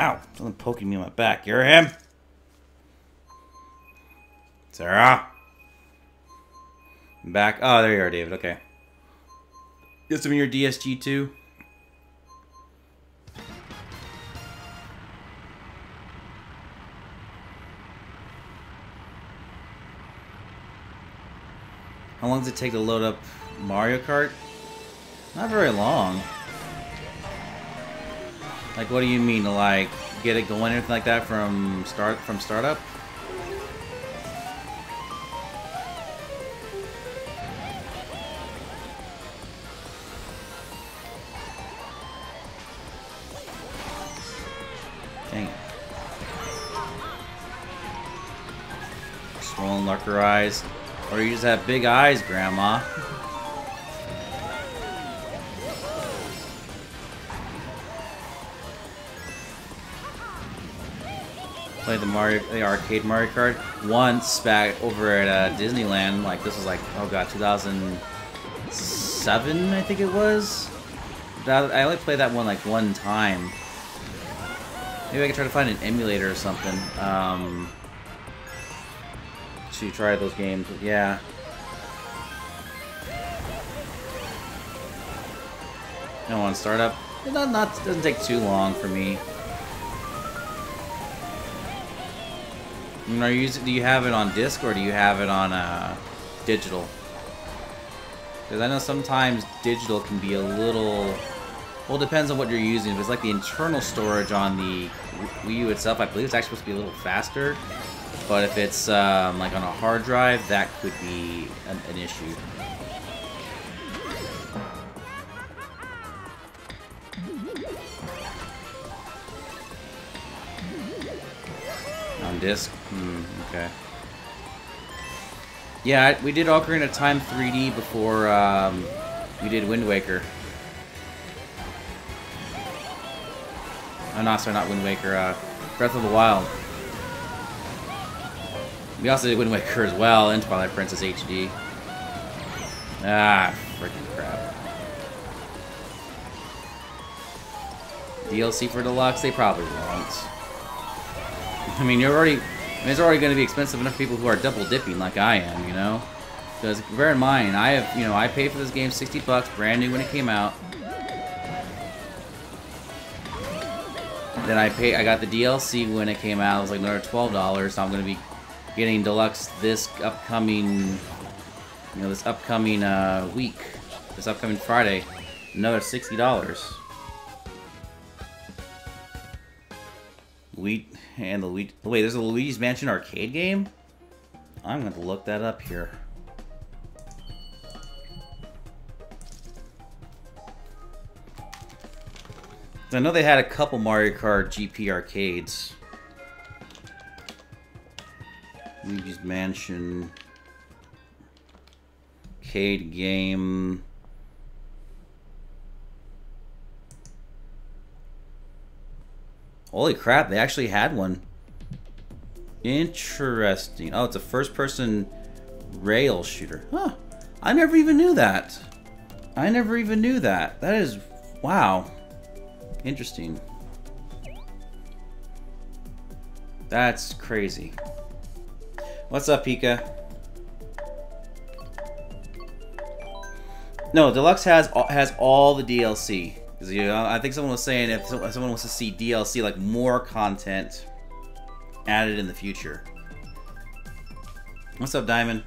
S1: Ow! Something poking me in my back. You're him? Sarah? I'm back. Oh, there you are, David. Okay. Get some of your DSG too. How long does it take to load up Mario Kart? Not very long. Like, what do you mean to like get it going, or anything like that from start from startup? Dang. Swollen lurker eyes. Or you just have big eyes, Grandma. Play the Mario, the arcade Mario Kart once back over at uh, Disneyland. Like this was like oh god, 2007, I think it was. I only played that one like one time. Maybe I can try to find an emulator or something. Um, to try those games. Yeah. No one startup. It not, not doesn't take too long for me. Are you do you have it on disc or do you have it on uh, digital? Because I know sometimes digital can be a little. Well, it depends on what you're using. If it's like the internal storage on the Wii U itself, I believe it's actually supposed to be a little faster. But if it's um, like on a hard drive, that could be an, an issue. On disc? Hmm, okay. Yeah, we did Ocarina of Time 3D before um, we did Wind Waker. Oh, no, sorry, not Wind Waker. Uh, Breath of the Wild. We also did Wind Waker as well, and Twilight Princess HD. Ah, freaking crap. DLC for Deluxe? They probably won't. I mean, you're already... I mean, it's already going to be expensive enough for people who are double dipping like I am, you know? Because bear in mind, I have, you know, I paid for this game 60 bucks, brand new when it came out. Then I pay, I got the DLC when it came out. It was like another $12, so I'm going to be getting deluxe this upcoming, you know, this upcoming uh, week, this upcoming Friday, another sixty dollars. Wheat and the Wheat. Wait, there's a Luigi's Mansion arcade game. I'm to look that up here. I know they had a couple Mario Kart GP arcades. Luigi's Mansion. Arcade game. Holy crap, they actually had one. Interesting. Oh, it's a first-person rail shooter. Huh. I never even knew that. I never even knew that. That is... Wow. Interesting. That's crazy. What's up, Pika? No, Deluxe has has all the DLC. You know, I think someone was saying if someone wants to see DLC, like more content added in the future. What's up, Diamond?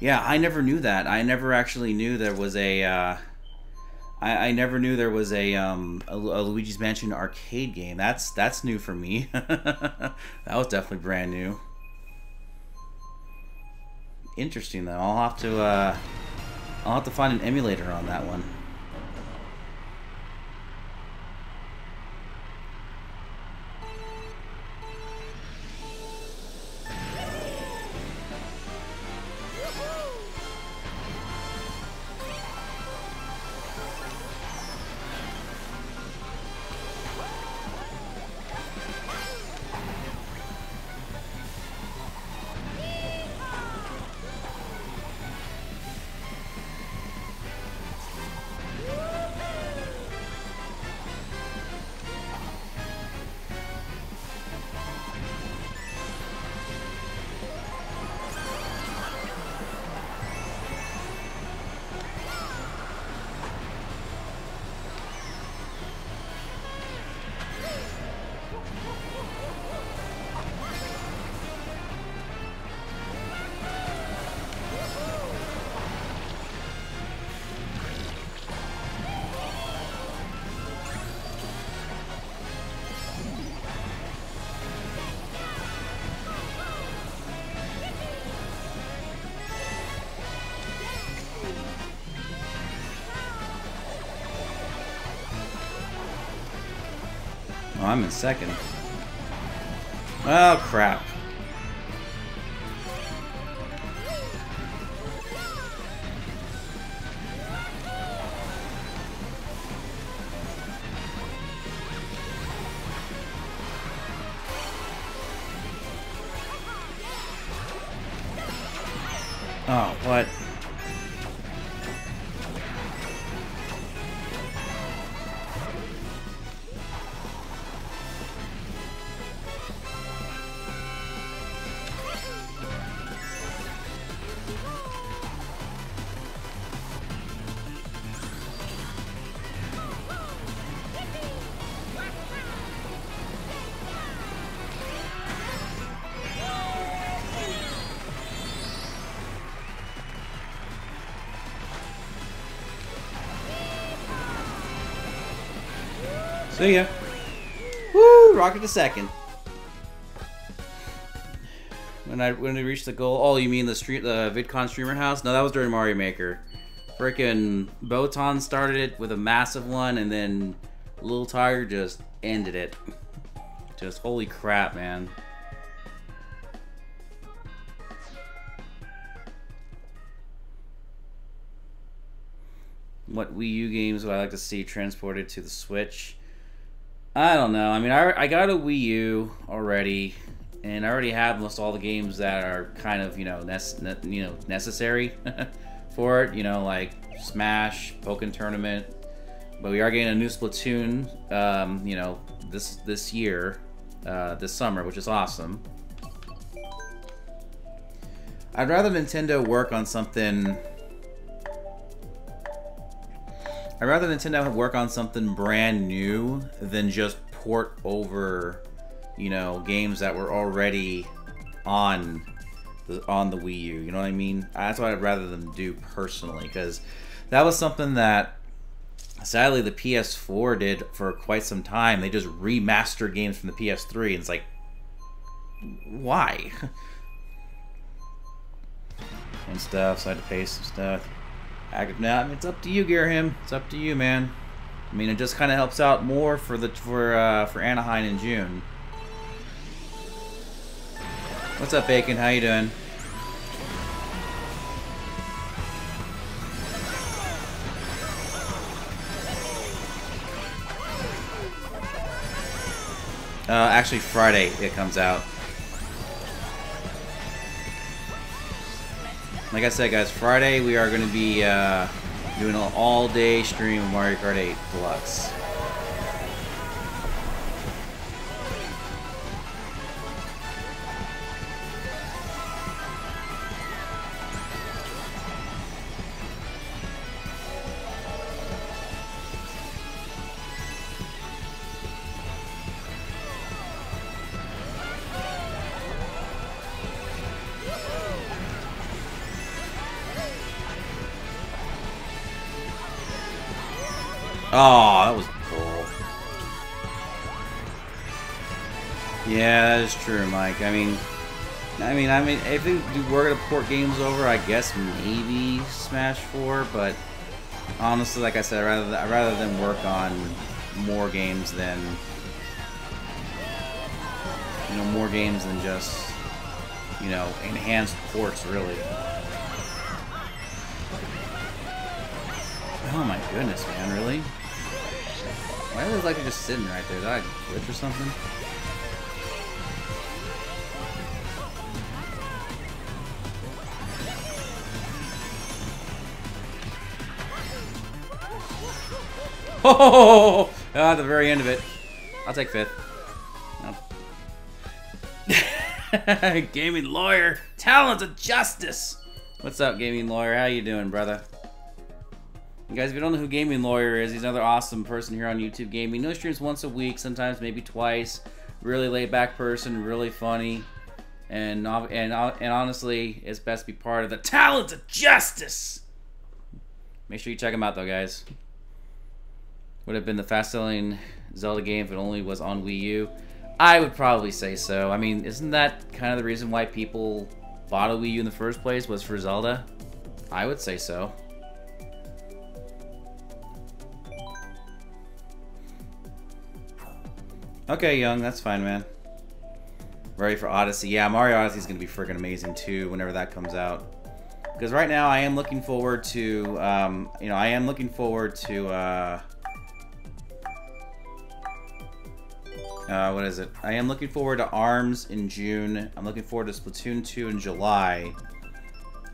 S1: Yeah, I never knew that. I never actually knew there was a. Uh, I, I never knew there was a, um, a, a Luigi's Mansion arcade game. That's that's new for me. that was definitely brand new. Interesting though. I'll have to uh, I'll have to find an emulator on that one. I'm in second. Oh, crap. Oh, what? See ya. Woo! Rocket to second. When I when we reached the goal, oh, you mean the street the VidCon streamer house? No, that was during Mario Maker. Freaking Botan started it with a massive one, and then Little Tiger just ended it. Just holy crap, man. What Wii U games would I like to see transported to the Switch? I don't know. I mean, I, I got a Wii U already, and I already have almost all the games that are kind of you know nec- you know necessary for it. You know, like Smash, Pokken Tournament. But we are getting a new Splatoon. Um, you know, this this year, uh, this summer, which is awesome. I'd rather Nintendo work on something I'd rather Nintendo work on something brand new than just port over, you know, games that were already on the on the Wii U. You know what I mean? That's what I'd rather them do personally, because that was something that sadly the PS4 did for quite some time. They just remastered games from the PS3, and it's like, why? and stuff. So I had to pay some stuff. Now, I mean, it's up to you, Garham. It's up to you, man. I mean, it just kind of helps out more for the for uh, for Anaheim in June. What's up, Bacon? How you doing? Uh, actually, Friday it comes out. Like I said, guys, Friday we are going to be uh, doing an all-day stream of Mario Kart 8 Deluxe. Oh, that was cool. Yeah, that is true, Mike. I mean, I mean, I mean, if we're gonna port games over, I guess maybe Smash 4, but honestly, like I said, I'd rather I'd rather than work on more games than you know more games than just you know enhanced ports, really. Oh my goodness, man, really? Why are those like just sitting right there? Did I glitch or something? Oh, at the very end of it. I'll take fifth. gaming lawyer, talents of justice. What's up, gaming lawyer? How you doing, brother? You guys, if you don't know who Gaming Lawyer is, he's another awesome person here on YouTube Gaming. No streams once a week, sometimes maybe twice. Really laid back person, really funny. And, and, and honestly, it's best to be part of the Talents of Justice. Make sure you check him out, though, guys. Would have been the fast-selling Zelda game if it only was on Wii U. I would probably say so. I mean, isn't that kind of the reason why people bought a Wii U in the first place was for Zelda? I would say so. Okay, Young, that's fine, man. Ready for Odyssey. Yeah, Mario Odyssey is going to be freaking amazing, too, whenever that comes out. Because right now, I am looking forward to, um, you know, I am looking forward to, uh, uh, what is it? I am looking forward to ARMS in June. I'm looking forward to Splatoon 2 in July.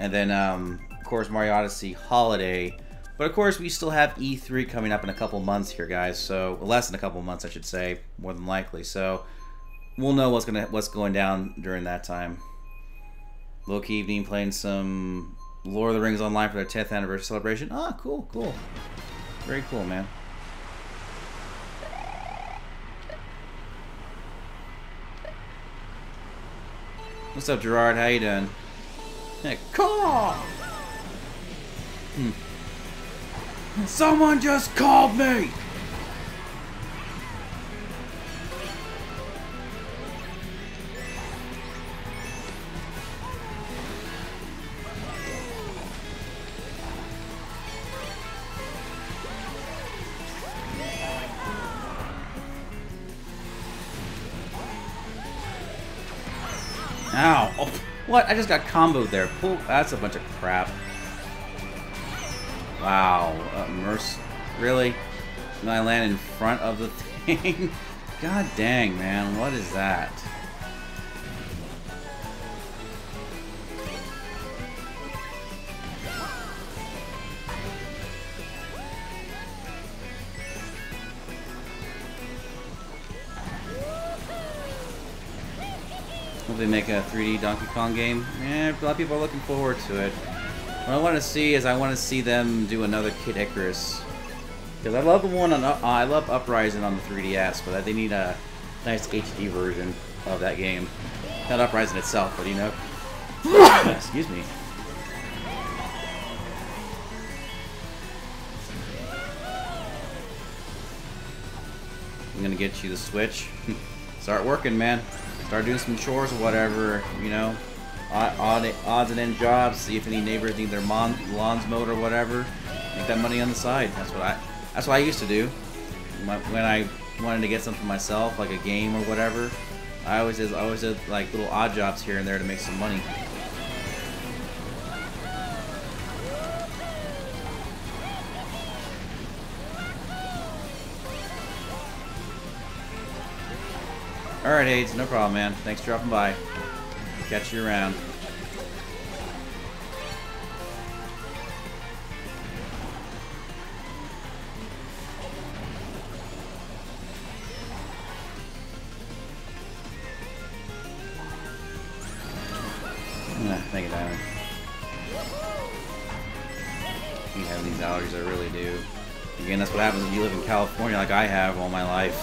S1: and then um, of course Mario Odyssey Holiday. But of course, we still have E3 coming up in a couple months here, guys. So less than a couple months, I should say, more than likely. So we'll know what's gonna what's going down during that time. Loki Evening playing some Lord of the Rings Online for their 10th anniversary celebration. Ah, cool, cool. Very cool, man. What's up, Gerard? How you doing? Hey, call! Hmm. Someone just called me! Ow. Oh, what? I just got comboed there. That's a bunch of crap. Wow. Uh, Merc. Really? And I land in front of the thing? God dang, man. What is that? Will they make a 3D Donkey Kong game? Yeah, a lot of people are looking forward to it. What I want to see is I want to see them do another Kid Icarus. Because I love the one on, uh, I love Uprising on the 3DS, but they need a nice HD version of that game. Not Uprising itself, but you know. Excuse me. I'm gonna get you the Switch. Start working, man. Start doing some chores or whatever, you know. Odd, odds and end jobs. See if any neighbors need their mon, lawns mowed or whatever. Make that money on the side. That's what I. That's what I used to do. When I wanted to get something myself, like a game or whatever, I always did. I always did like little odd jobs here and there to make some money. Alright, AIDS, no problem, man. Thanks for dropping by. Catch you around. Nah, thank you, Diamond. I keep having these allergies, I really do. Again, that's what happens when you live in California like I have all my life.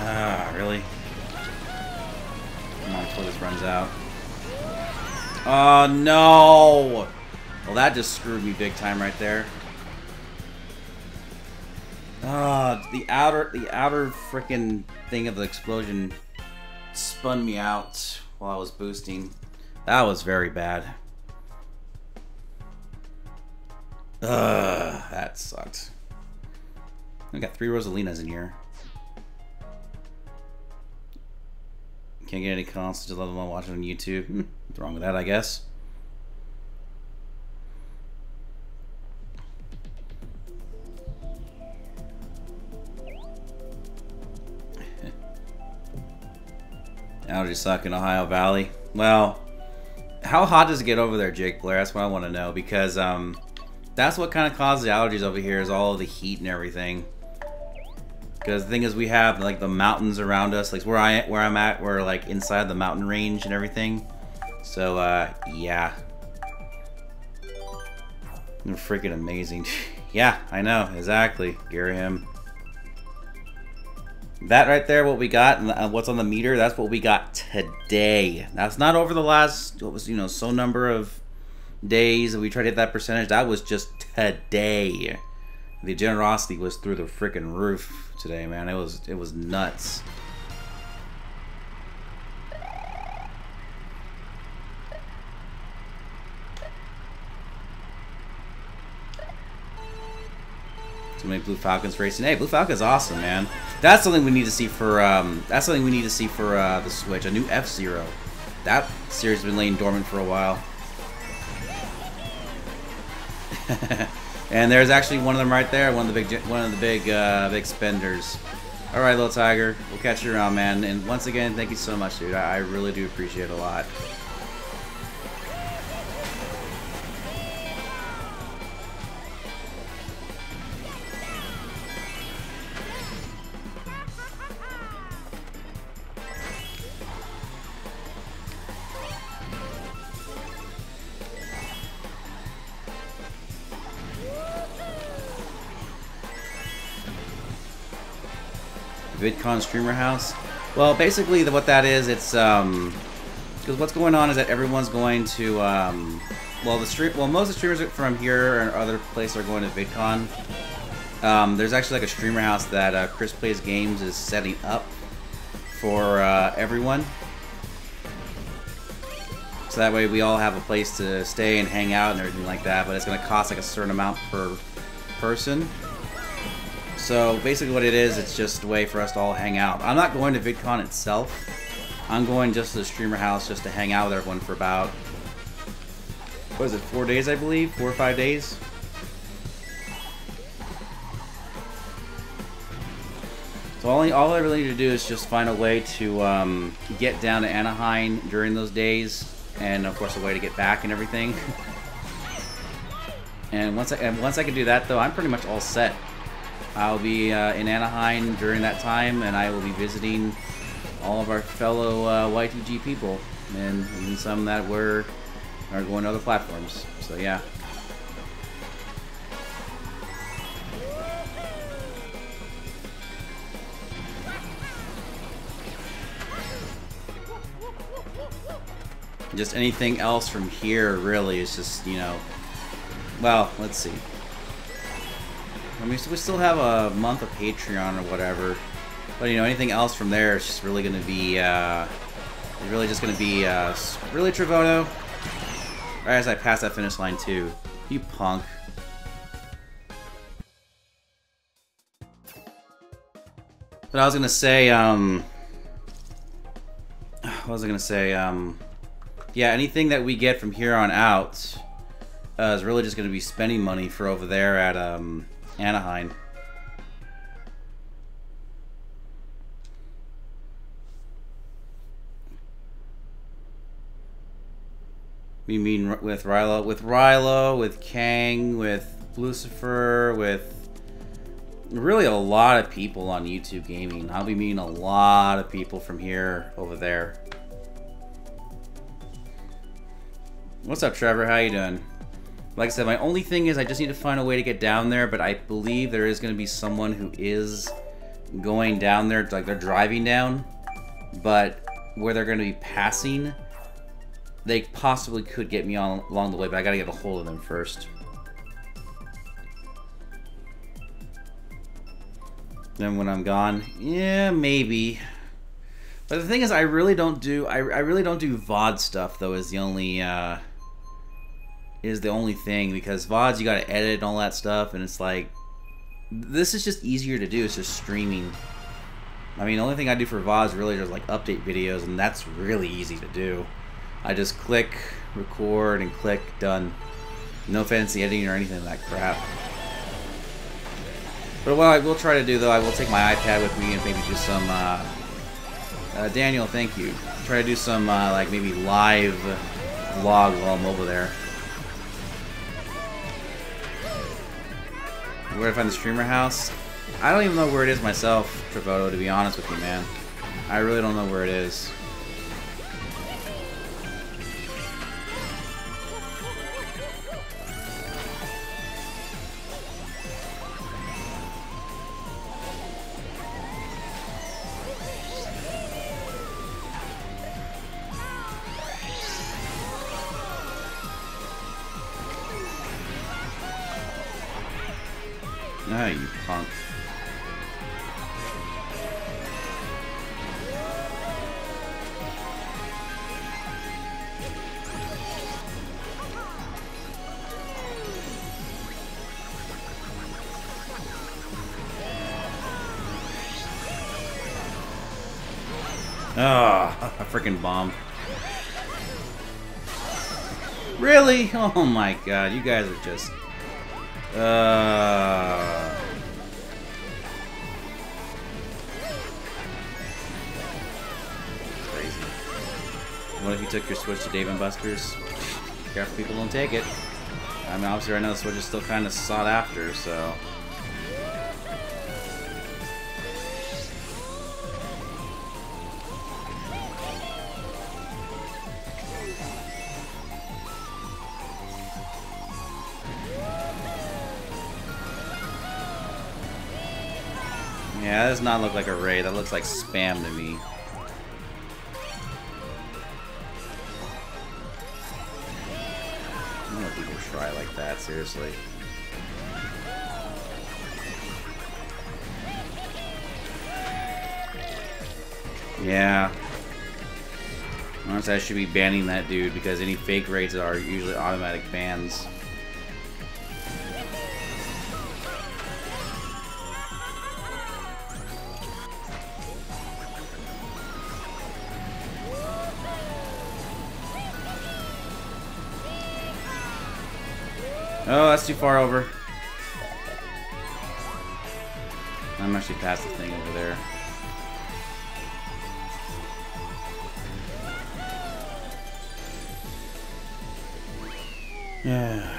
S1: Ah, really? Come on, before this runs out. Oh, no! Well, that just screwed me big time right there. Ah, the outer, the outer freaking thing of the explosion spun me out while I was boosting. That was very bad. Ugh, that sucked. I got three Rosalinas in here. Can't get any consoles, let them watch it on YouTube. Hmm, what's wrong with that, I guess? Allergies suck in Ohio Valley. Well, how hot does it get over there, Jake Blair? That's what I want to know because um, that's what kind of causes allergies over here is all the heat and everything. Because the thing is, we have like the mountains around us, like where I where I'm at, we're like inside the mountain range and everything. So uh, yeah, They're freaking amazing. yeah, I know exactly, Garahim. That right there, what we got, and uh, what's on the meter, that's what we got today. That's not over the last, what was, you know, so number of days that we tried to hit that percentage. That was just today. The generosity was through the freaking roof today, man. It was, it was nuts. Too many Blue Falcons racing. Hey, Blue Falcon's awesome, man. That's something we need to see for um, that's something we need to see for uh, the Switch. A new F Zero. That series has been laying dormant for a while. and there's actually one of them right there. One of the big one of the big uh, big spenders. All right, little tiger. We'll catch you around, man. And once again, thank you so much, dude. I, I really do appreciate it a lot. VidCon Streamer House. Well, basically, the, what that is, it's um, because what's going on is that everyone's going to um, well, the stream, well, most of the streamers from here and other places are going to VidCon. Um, there's actually like a streamer house that uh, Chris Plays Games is setting up for uh, everyone. So that way we all have a place to stay and hang out and everything like that, but it's going to cost like a certain amount per person. So basically what it is, it's just a way for us to all hang out. I'm not going to VidCon itself. I'm going just to the streamer house just to hang out with everyone for about, what is it, four days I believe? Four or five days? So all, all I really need to do is just find a way to um, get down to Anaheim during those days, and of course a way to get back and everything. and once I and once I can do that, though, I'm pretty much all set. I'll be uh, in Anaheim during that time, and I will be visiting all of our fellow uh, YTG people, and, and some that were are going to other platforms. So yeah. Just anything else from here really is just, you know, well, let's see. I mean, we still have a month of Patreon or whatever. But, you know, anything else from there is just really going to be, uh, really just going to be, uh, really Travoto? Right as I pass that finish line too. You punk. But I was going to say, um, what was I going to say? Um, yeah, anything that we get from here on out uh, is really just going to be spending money for over there at um, Anaheim. We mean with Rilo, with Rilo, with Kang, with Lucifer, with really a lot of people on YouTube Gaming. I'll be meeting a lot of people from here over there. What's up, Trevor? How you doing? Like I said, my only thing is I just need to find a way to get down there, but I believe there is going to be someone who is going down there, like they're driving down, but where they're going to be passing, they possibly could get me on along the way, but I got to get a hold of them first. Then when I'm gone, yeah, maybe. But the thing is, I really don't do I, I really don't do VOD stuff though. Is the only uh, is the only thing because VODs you gotta edit and all that stuff and it's like this is just easier to do, it's just streaming. I mean the only thing I do for VODs really is like update videos and that's really easy to do. I just click, record, and click, done. No fancy editing or anything like that crap. But what I will try to do though, I will take my iPad with me and maybe do some, uh, uh, Daniel, thank you. Try to do some, uh, like maybe live vlog while I'm over there. Where to find the streamer house? I don't even know where it is myself, Travoto, to be honest with you, man. I really don't know where it is. Oh my god, you guys are just uh... Crazy. What if you took your Switch to Dave & Buster's? Careful people don't take it. I mean, obviously right now the Switch is still kind of sought after, so... not look like a raid. That looks like spam to me. I don't know people try like that, seriously. Yeah. Honestly, I should be banning that dude because any fake raids are usually automatic bans. Oh, that's too far over. I'm actually past the thing over there. Yeah.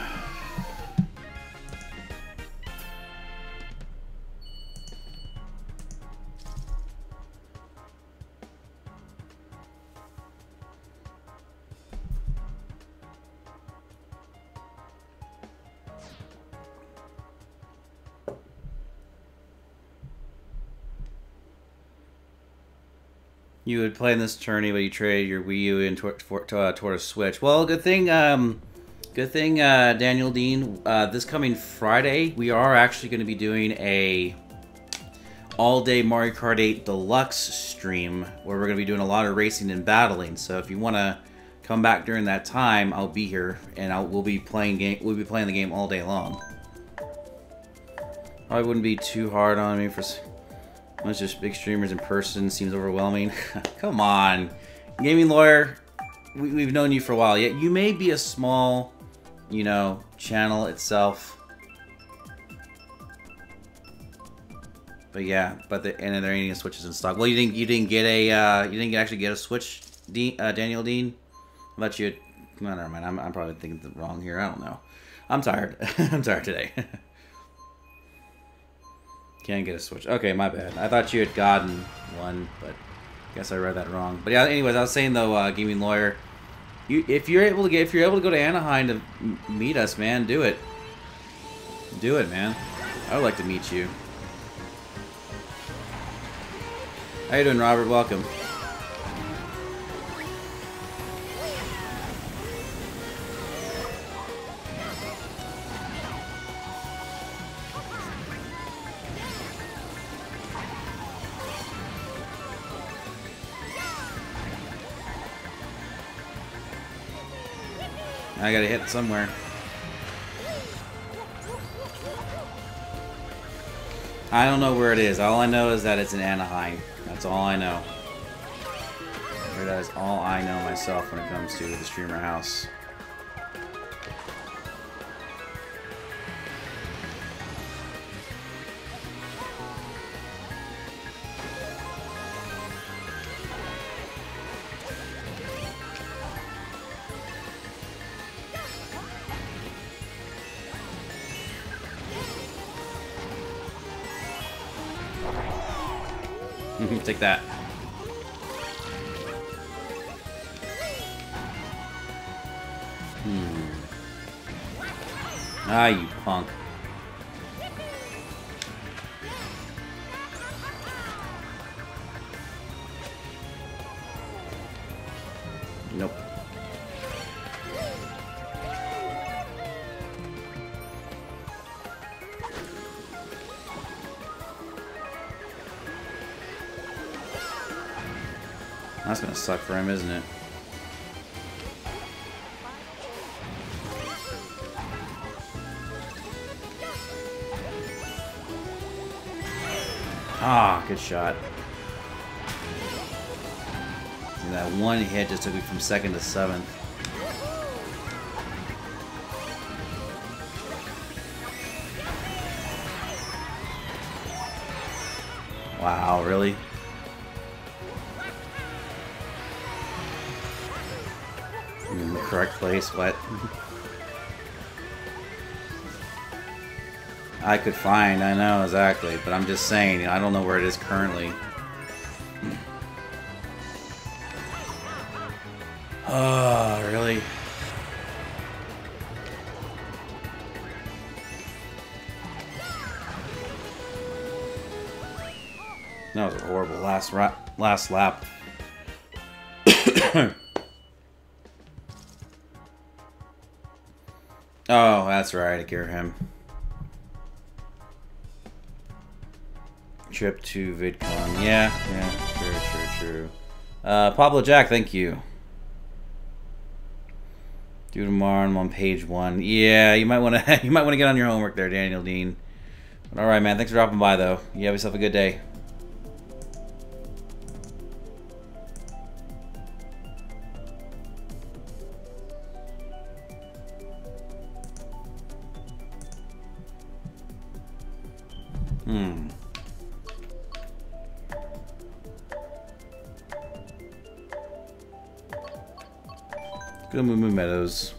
S1: You would play in this tourney, but you trade your Wii U in toward, uh, toward a Switch. Well, good thing, um, good thing, uh, Daniel Dean. Uh, this coming Friday, we are actually going to be doing a all-day Mario Kart 8 Deluxe stream where we're going to be doing a lot of racing and battling. So if you want to come back during that time, I'll be here and I'll, we'll be playing game. We'll be playing the game all day long. Probably wouldn't be too hard on me for bunch of big streamers in person seems overwhelming. Come on. Gaming lawyer, we, have known you for a while. Yet you may be a small, you know, channel itself. But yeah, but the and there ain't any switches in stock. Well, you didn't you didn't get a uh, you didn't actually get a switch, Dean, uh, Daniel Dean. Thought you. No, never mind. I'm, I'm probably thinking wrong here. I don't know. I'm tired. I'm tired today. Can't get a Switch. Okay, my bad. I thought you had gotten one, but I guess I read that wrong. But yeah, anyways, I was saying though, uh, gaming lawyer, you if you're able to get if you're able to go to Anaheim to meet us, man, do it. Do it, man. I would like to meet you. How you doing, Robert? Welcome. I gotta hit it somewhere. I don't know where it is. All I know is that it's in Anaheim. That's all I know. That is all I know myself when it comes to the streamer house. Take that. Hmm. Ah, you punk. Suck for him, isn't it? Ah, good shot. See, that one hit just took me from second to seventh. Place, what? I could find, I know exactly, but I'm just saying, I don't know where it is currently. Oh, really? That was a horrible last last lap. Oh, that's right, I care him. Trip to VidCon. Yeah, yeah, true, true, true. Uh, Pablo Jack, thank you. Do tomorrow. I'm on page one. Yeah, you might want to. you might want to get on your homework there, Daniel Dean. But all right, man. Thanks for dropping by, though. You have yourself a good day. Hmm. Go Moo Meadows.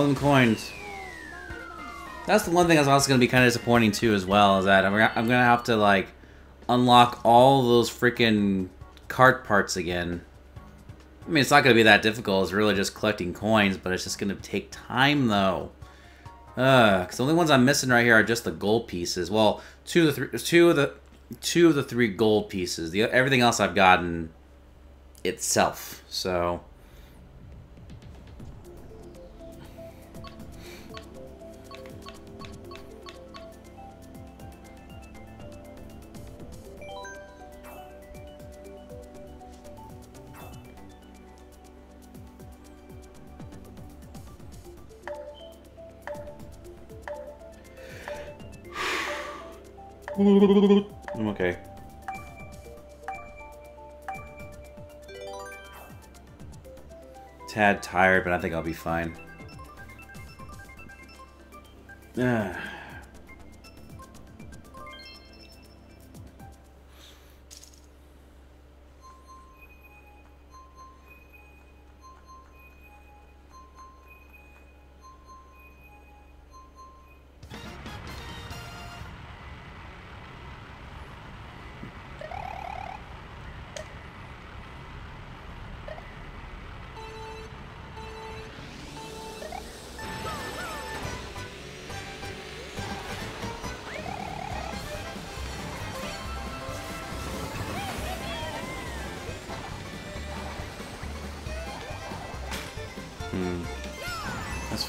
S1: All them coins. That's the one thing that's also going to be kind of disappointing too, as well, is that I'm, I'm going to have to like unlock all those freaking cart parts again. I mean, it's not going to be that difficult. It's really just collecting coins, but it's just going to take time, though. Uh, because the only ones I'm missing right here are just the gold pieces. Well, two of the three, two of the two of the three gold pieces. The everything else I've gotten itself. So. I'm okay. Tad tired, but I think I'll be fine. Ah.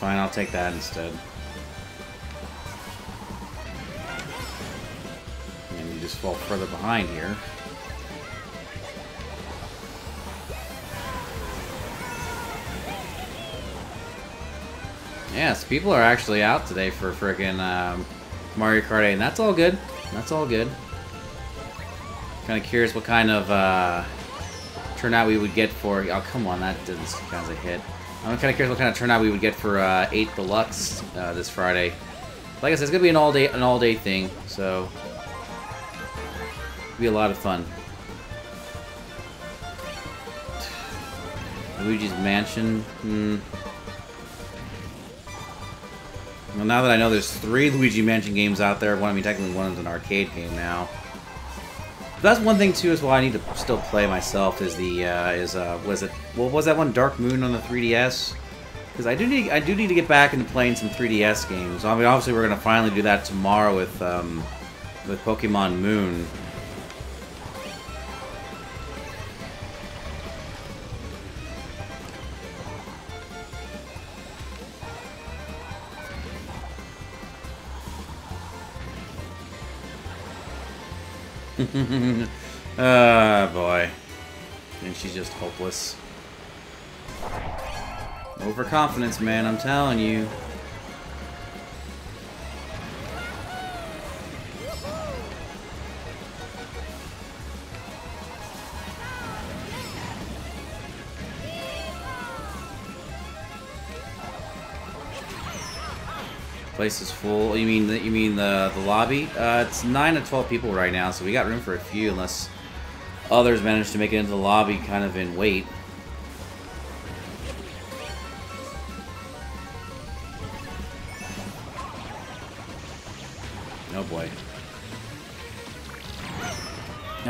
S1: Fine, I'll take that instead. And you just fall further behind here. Yes, people are actually out today for freaking um, Mario Kart 8, and that's all good. That's all good. Kind of curious what kind of uh, turnout we would get for... Oh, come on, that didn't kind of hit. I'm kind of curious what kind of turnout we would get for uh, 8 Deluxe uh, this Friday. Like I said, it's gonna be an all day an all day thing, so it'll be a lot of fun. Luigi's Mansion. Hmm. Well, now that I know there's three Luigi Mansion games out there, one I mean technically one is an arcade game now. But that's one thing too, as well. I need to still play myself. Is the uh, is uh, was it what was that one Dark Moon on the 3DS? Because I do need I do need to get back into playing some 3DS games. I mean, obviously we're gonna finally do that tomorrow with um, with Pokemon Moon. Ah, boy. And she's just hopeless. Overconfidence, man, I'm telling you. place is full. You mean the, you mean the the lobby? Uh, it's nine to twelve people right now, so we got room for a few, unless others manage to make it into the lobby, kind of in wait.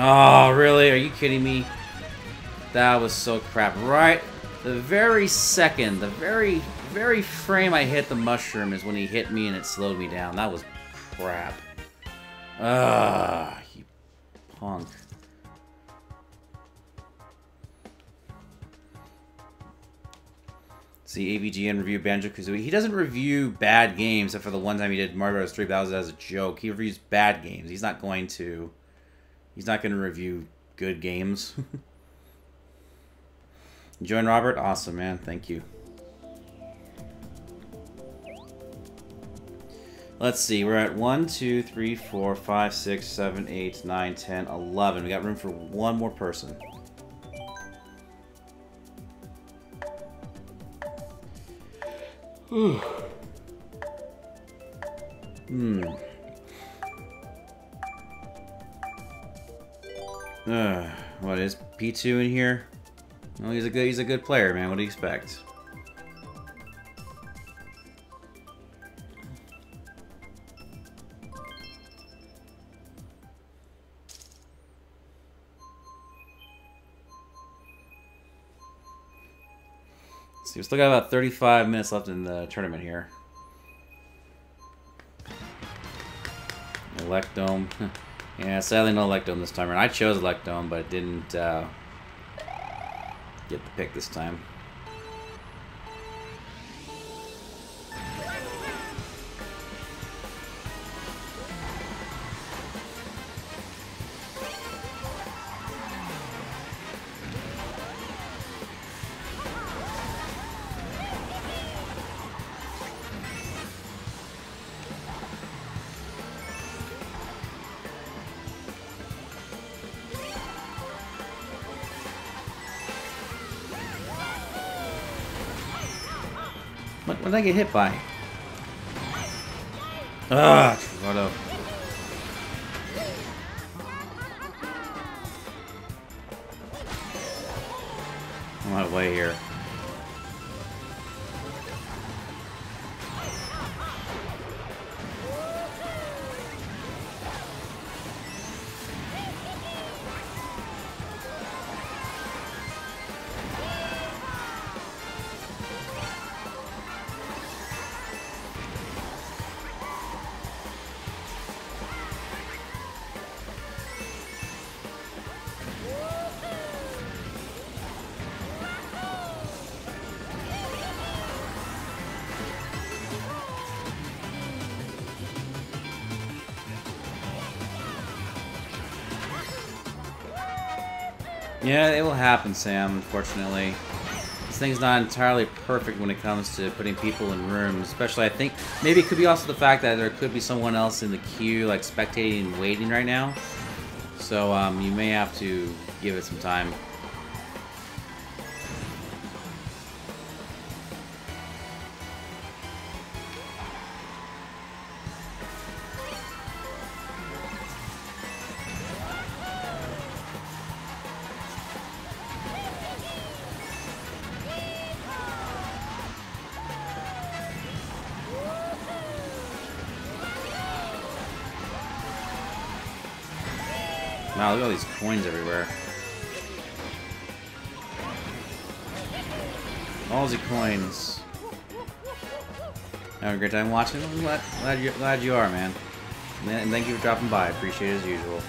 S1: Oh, really? Are you kidding me? That was so crap. Right the very second, the very very frame I hit the mushroom is when he hit me and it slowed me down. That was crap. Ah, you punk. See, AVGN review Banjo-Kazooie. He doesn't review bad games, except for the one time he did Mario Bros. 3, that was as a joke. He reviews bad games. He's not going to... He's not going to review good games. Join Robert? Awesome, man. Thank you. Let's see, we're at 1, 2, 3, 4, 5, 6, 7, 8, 9, 10, 11. We got room for one more person. hmm. Uh, what is P2 in here? Well, he's a good he's a good player, man. What do you expect? see, we still got about 35 minutes left in the tournament here. Electrodrome. yeah, sadly no Electrodrome this time around. I chose Electrodrome, but it didn't uh, get the pick this time. I get hit by? Ah, what up? I'm out of way here. Happen, Sam, unfortunately. This thing's not entirely perfect when it comes to putting people in rooms, especially I think maybe it could be also the fact that there could be someone else in the queue like spectating and waiting right now. So um, you may have to give it some time. Great time watching. I'm glad, glad, you, glad you are, man. And thank you for dropping by. Appreciate it as usual.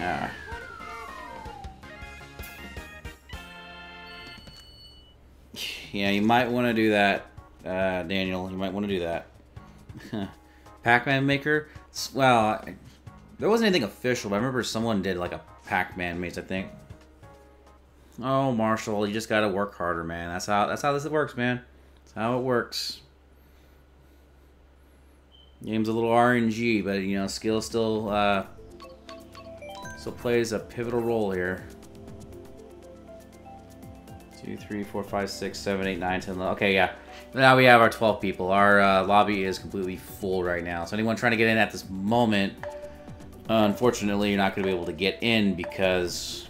S1: Ah. Yeah, you might want to do that, uh, Daniel. You might want to do that. Pac-Man Maker? Well, there wasn't anything official, but I remember someone did like a Pac-Man maze, I think. Oh, Marshall, you just gotta work harder, man. That's how that's how this works, man. That's how it works. Game's a little RNG, but you know, skill still uh, still plays a pivotal role here. Two, three, four, five, six, seven, eight, nine, ten. Okay, yeah. Now we have our 12 people. Our uh, lobby is completely full right now. So anyone trying to get in at this moment, unfortunately, you're not going to be able to get in because...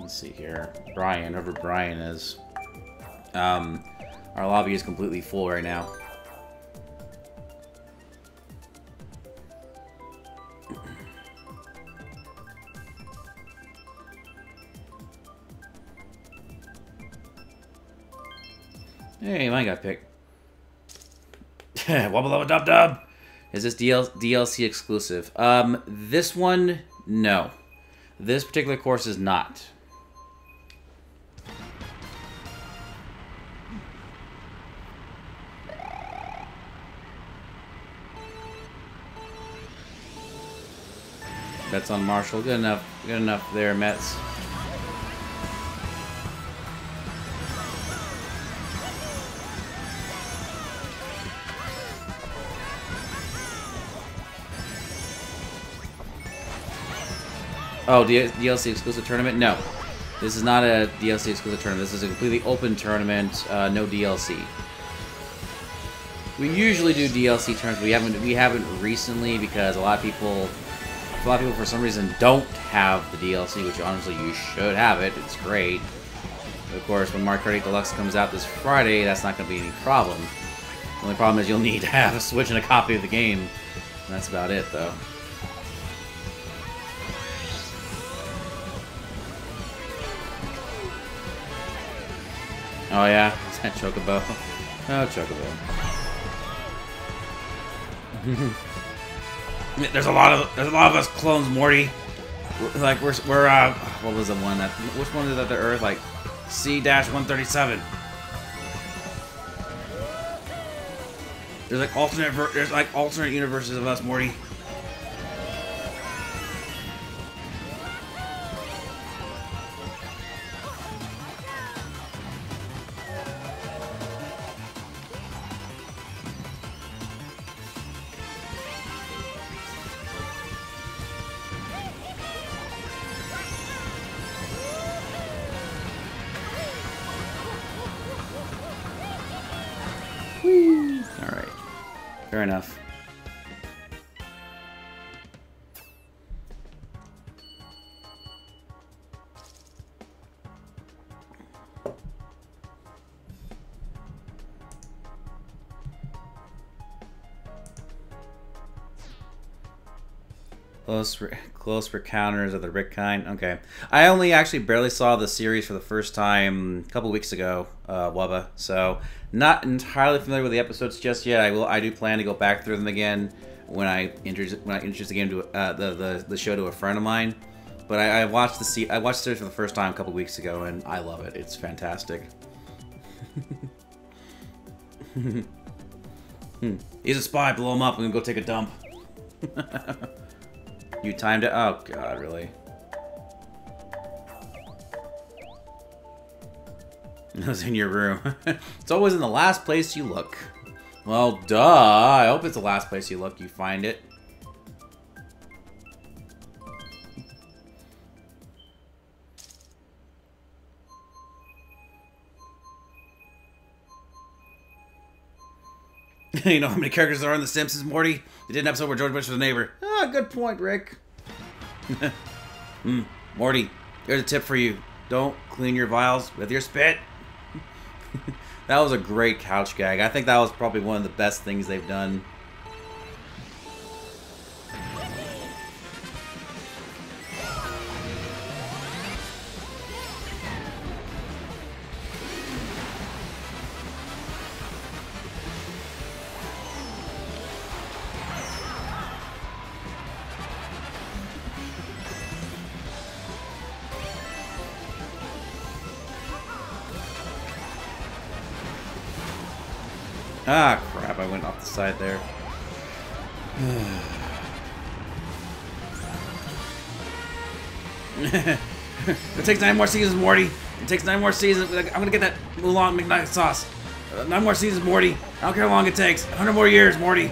S1: Let's see here. Brian, whoever Brian is. Um, our lobby is completely full right now. Hey, mine got picked. Wubba lubba dub dub. Is this DL DLC exclusive? Um, this one, no. This particular course is not. Bets on Marshall. Good enough. Good enough there, Mets. Oh, DLC exclusive tournament? No. This is not a DLC exclusive tournament. This is a completely open tournament, uh, no DLC. We usually do DLC tournaments. We haven't we haven't recently because a lot of people a lot of people for some reason don't have the DLC, which honestly you should have it. It's great. Of course, when Mario Kart 8 Deluxe comes out this Friday, that's not going to be any problem. The only problem is you'll need to have a Switch and a copy of the game. That's about it, though. Oh yeah, is that Chocobo? Oh, Chocobo. there's a lot of there's a lot of us clones, Morty. We're, like we're we're uh, what was the one that which one is that the Earth like C dash one thirty seven. There's like alternate there's like alternate universes of us, Morty. Close, close encounters of the Rick kind. Okay, I only actually barely saw the series for the first time a couple weeks ago, uh, Wubba. So not entirely familiar with the episodes just yet. I will. I do plan to go back through them again when I introduce when I introduce the game to uh, the, the the show to a friend of mine. But I, I watched the I watched the series for the first time a couple weeks ago, and I love it. It's fantastic. Hmm. He's a spy. Blow him up. I'm gonna go take a dump. you timed it? Oh, God, really? It was in your room. it's always in the last place you look. Well, duh. I hope it's the last place you look, you find it. you know how many characters there are in The Simpsons, Morty? They did an episode where George Bush was a neighbor. Ah, good point, Rick. mm, Morty, here's a tip for you. Don't clean your vials with your spit. that was a great couch gag. I think that was probably one of the best things they've done. Side there. it takes nine more seasons, Morty. It takes nine more seasons. I'm gonna get that Mulan McNugget sauce. Uh, nine more seasons, Morty. I don't care how long it takes. 100 more years, Morty.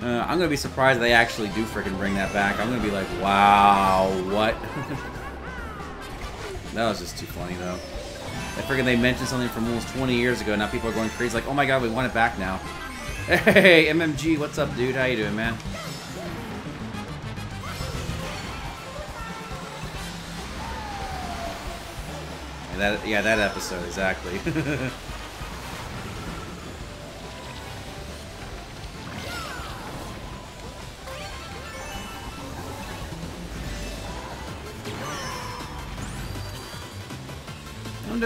S1: uh, I'm gonna be surprised they actually do freaking bring that back. I'm gonna be like, wow, what? that was just too funny, though. I figured they mentioned something from almost 20 years ago. Now people are going crazy like, oh my god, we want it back now. Hey, MMG, what's up, dude? How you doing, man? That, yeah, that episode, exactly.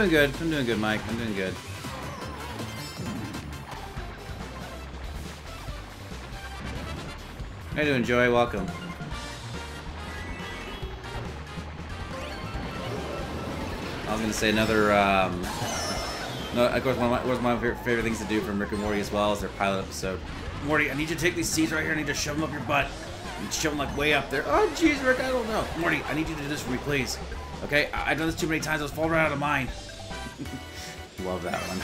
S1: doing good. I'm doing good, Mike. I'm doing good. How you doing? Welcome. I was gonna say another. Um, no, of course, one of, my, one of my favorite things to do from Rick and Morty as well is their pilot episode. Morty, I need you to take these seeds right here. I need to shove them up your butt. And shove them like way up there. Oh, jeez, Rick, I don't know. Morty, I need you to do this for me, please. Okay, I have done this too many times. I was falling right out of mine. Love that one.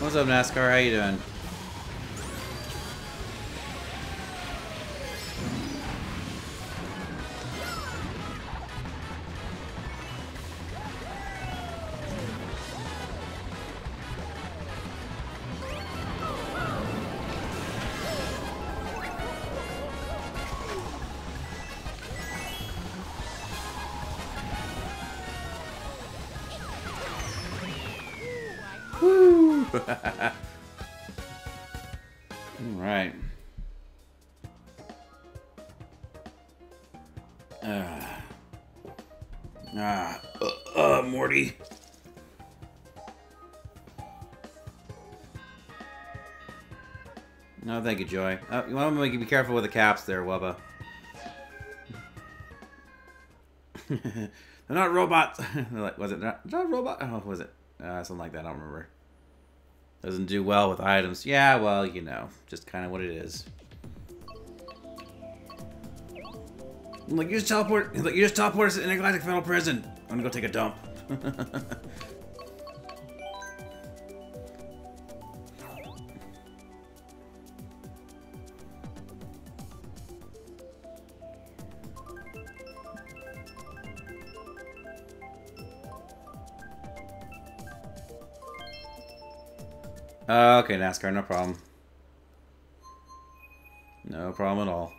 S1: What's up, NASCAR? How you doing? No, thank you, Joy. Uh, you want to be careful with the caps there, Wubba. They're not robots. was it not, robot? Oh, was it? Uh, something like that. I don't remember. Doesn't do well with items. Yeah, well, you know, just kind of what it is. I'm Like, you just teleport, like, you just teleport us in a galactic final prison. I'm gonna go take a dump. Uh, okay, NASCAR, no problem. No problem at all.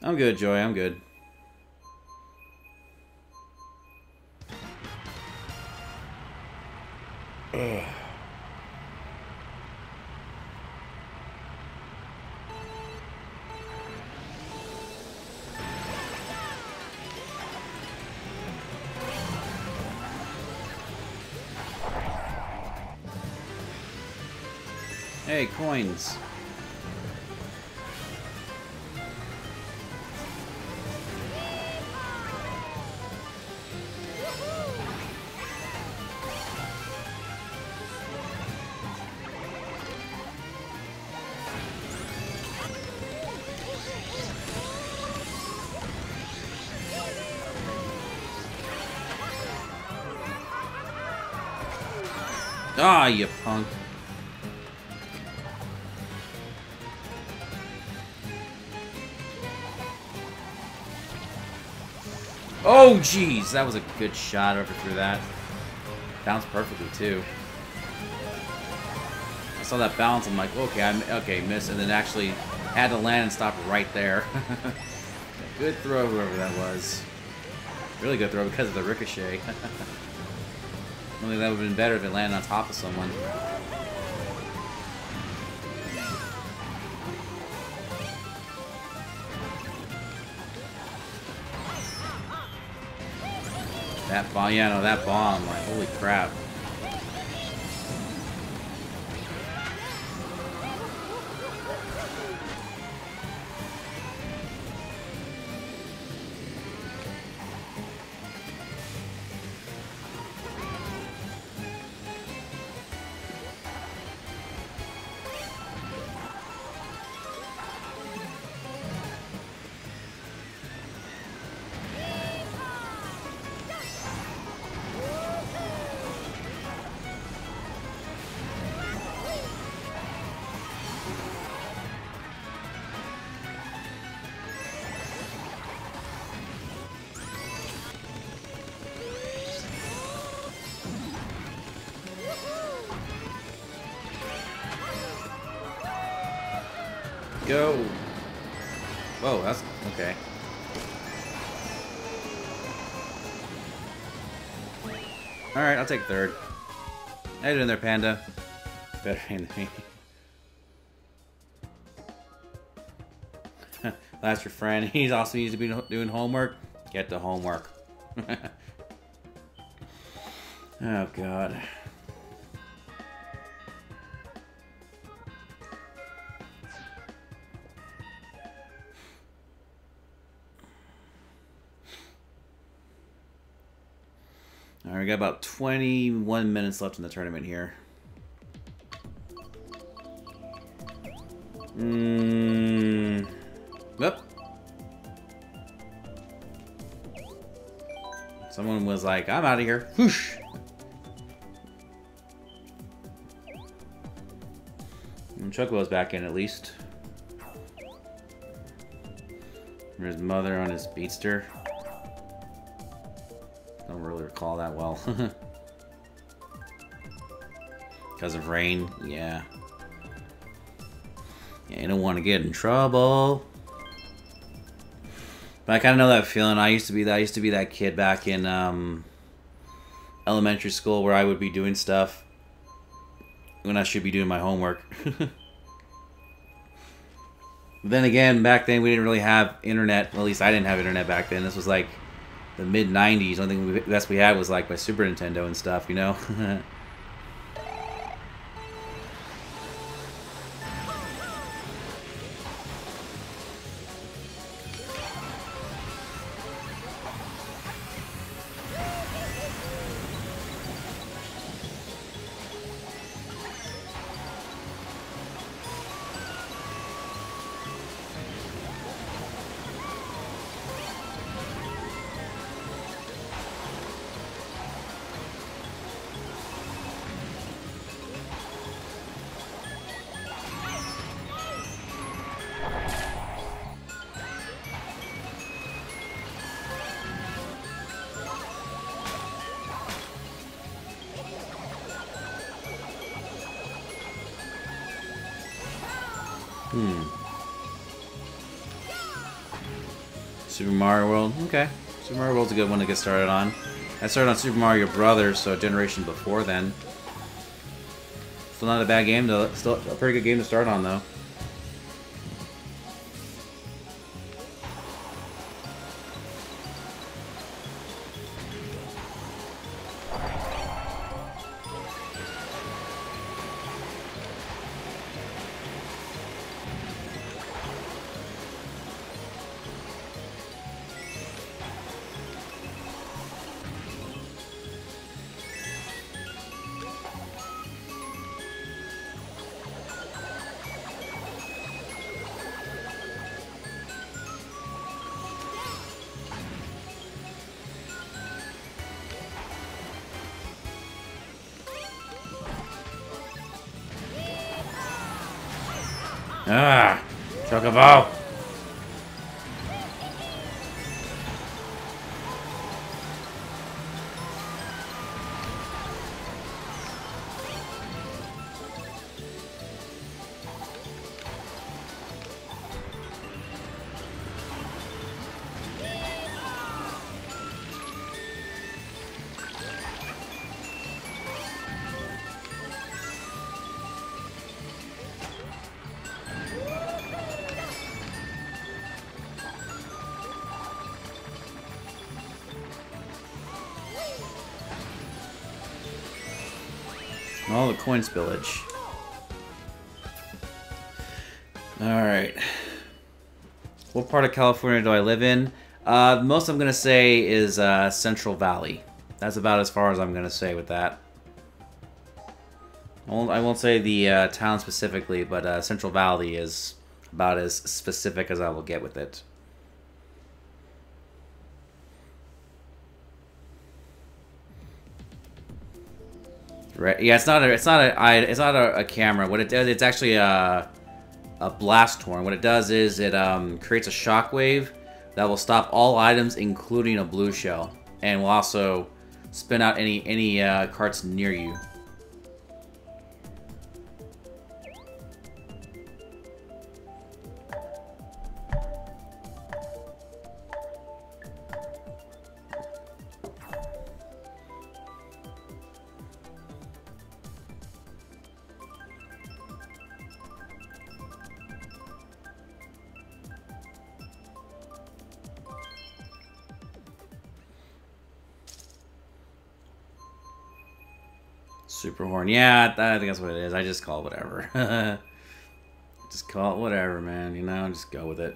S1: I'm good, Joy, I'm good. Ugh. Coins. Ah, you Oh, jeez. That was a good shot over through that. Bounced perfectly, too. I saw that bounce. I'm like, okay, I'm okay, miss, and then actually had to land and stop right there. good throw, whoever that was. Really good throw because of the ricochet. Only that would have been better if it landed on top of someone. That bomb, yeah, no, that bomb, like, holy crap. I'll take third. How you doing there, Panda? Better than me. That's your friend. He's also needs to be doing homework. Get the homework. oh, God. About 21 minutes left in the tournament here. Mmm. Someone was like, I'm out of here. Whoosh. And Chocobo's back in at least. There's mother on his beatster. Recall that well. Because of rain, yeah. Yeah, you don't want to get in trouble. But I kind of know that feeling. I used to be that. I used to be that kid back in um, elementary school where I would be doing stuff when I should be doing my homework. then again, back then we didn't really have internet. Well, at least I didn't have internet back then. This was like the mid '90s. The best we had was like my Super Nintendo and stuff, you know. World's a good one to get started on. I started on Super Mario Brothers, so a generation before then. Still not a bad game, though. Still a pretty good game to start on, though. Ah! Chocobo! All spillage. Alright. What part of California do I live in? Uh, most I'm going to say is uh, Central Valley. That's about as far as I'm going to say with that. I won't, I won't say the uh, town specifically, but uh, Central Valley is about as specific as I will get with it. Right. Yeah, it's not a. It's not a. It's not a, a camera. What it does, it's actually a a blast horn. What it does is it um, creates a shockwave that will stop all items, including a blue shell, and will also spin out any any uh, carts near you. Yeah, I think that's what it is. I just call it whatever. just call it whatever, man. You know, just go with it.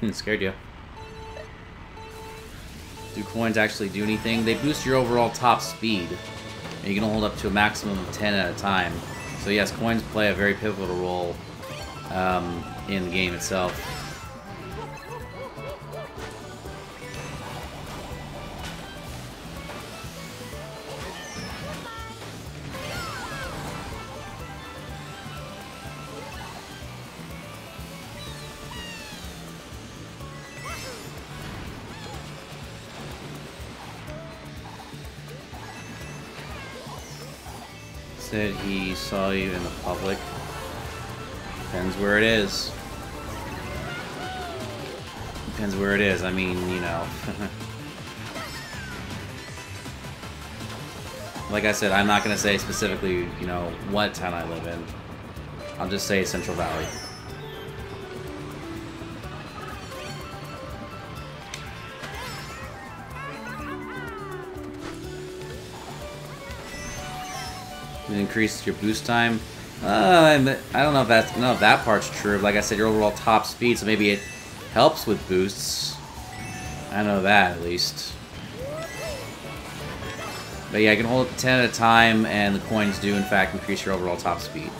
S1: Hmm, scared you. Do coins actually do anything? They boost your overall top speed. And you can hold up to a maximum of 10 at a time. So yes, coins play a very pivotal role um, in the game itself. Saw you in the public. Depends where it is. Depends where it is. I mean, you know. like I said, I'm not going to say specifically, you know, what town I live in. I'll just say Central Valley. Increase your boost time. Uh, I don't know if that's no, that part's true. Like I said, your overall top speed, so maybe it helps with boosts. I know that at least. But yeah, I can hold it 10 at a time, and the coins do in fact increase your overall top speed.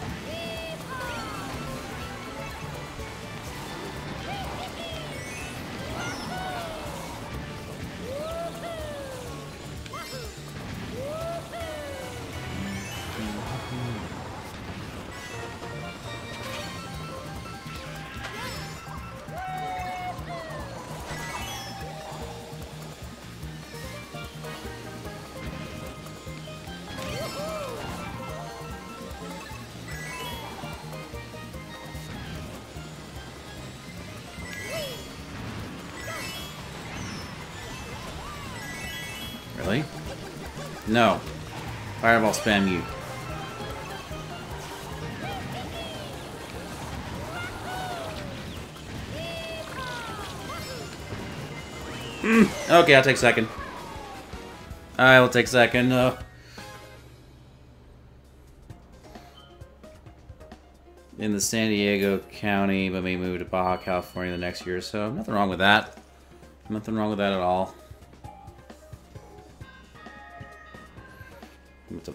S1: No. Fireball spam you. Mm, okay, I'll take second. I will take second. Uh, in the San Diego County, but may move to Baja California the next year or so. Nothing wrong with that. Nothing wrong with that at all.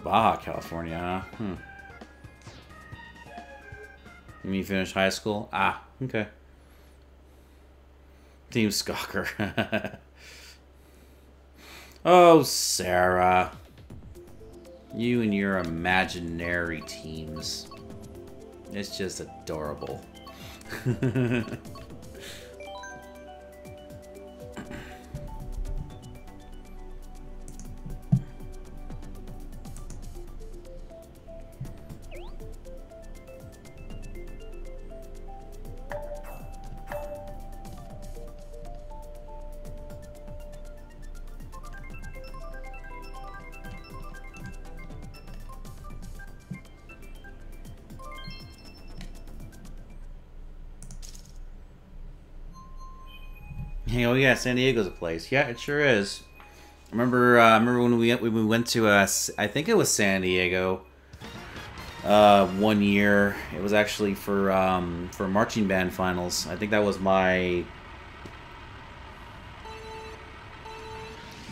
S1: Baja California, huh? Hmm. You mean finish high school? Ah, okay. Team Skalker. Oh, Sarah. You and your imaginary teams. It's just adorable. yeah, San Diego's a place. Yeah, it sure is. Remember, uh, remember when we when we went to uh, I think it was San Diego. Uh, one year, it was actually for um, for marching band finals. I think that was my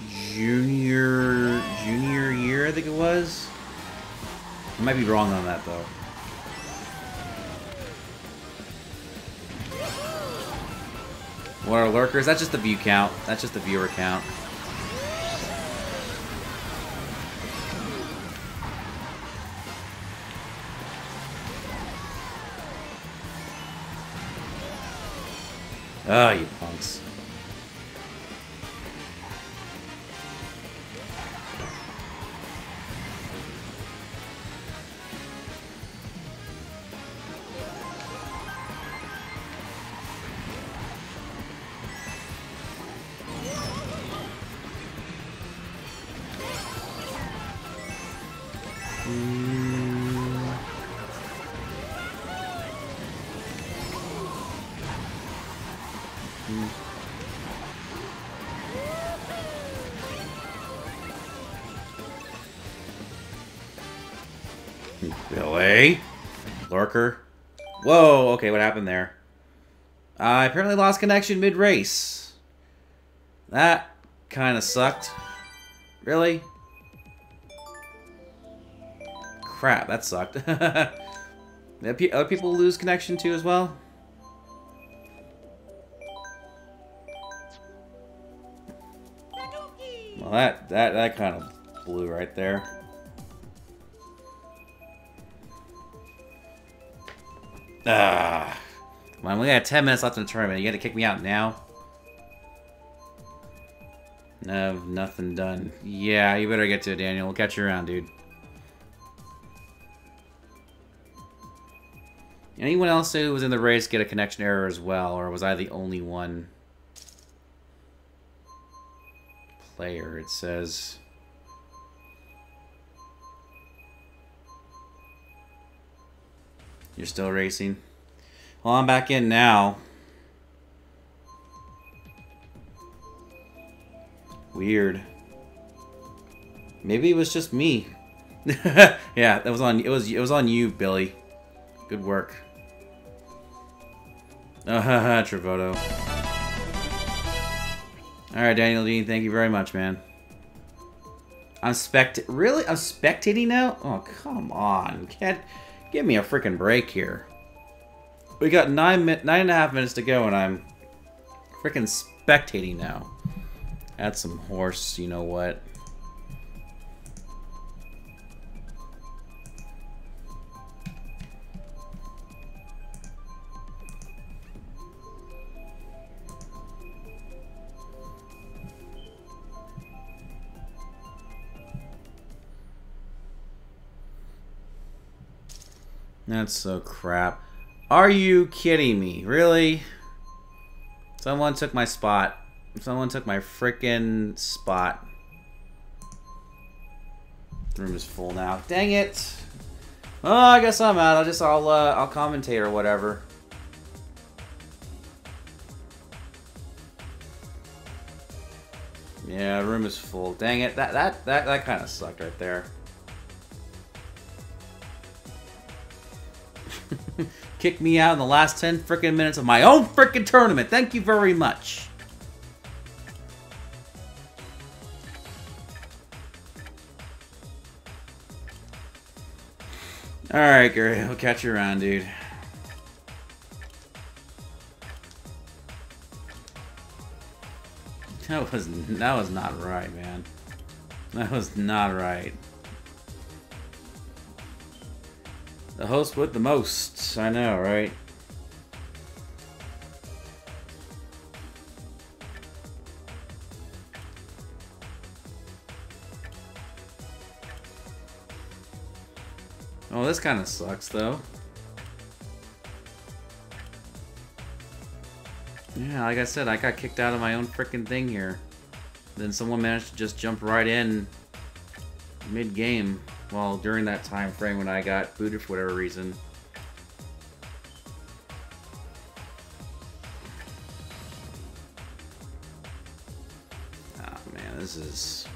S1: junior junior year. I think it was. I might be wrong on that though. What are lurkers? That's just the view count. That's just the viewer count. Ah, oh, you punks. I apparently lost connection mid-race. That kind of sucked. Really? Crap, that sucked. Other people lose connection too as well? Well, that, that, that kind of blew right there. Ah. Come we got 10 minutes left in the tournament. You got to kick me out now? No, nothing done. Yeah, you better get to it, Daniel. We'll catch you around, dude. Anyone else who was in the race get a connection error as well, or was I the only one? Player, it says. You're still racing? Well, I'm back in now. Weird. Maybe it was just me. yeah, that was on it was it was on you, Billy. Good work. Uh, haha, Travoto. Alright, Daniel Dean, thank you very much, man. I'm spect- Really? I'm spectating now? Oh, come on. Can't- Give me a freaking break here. We got nine, nine and a half minutes to go, and I'm freaking spectating now. Add some horse, you know what. That's so crap. Are you kidding me? Really? Someone took my spot. Someone took my freaking spot. The room is full now. Dang it! Oh, I guess I'm out. I'll just I'll uh, I'll commentate or whatever. Yeah, room is full. Dang it! That that that that kind of sucked right there. Kick me out in the last 10 freaking minutes of my own freaking tournament. Thank you very much. Alright, Gary. we'll catch you around, dude. That was that was not right, man. That was not right. The host with the most. I know, right? Oh, this kind of sucks, though. Yeah, like I said, I got kicked out of my own freaking thing here. Then someone managed to just jump right in mid-game. Well, during that time frame when I got booted for whatever reason. Oh man, this is...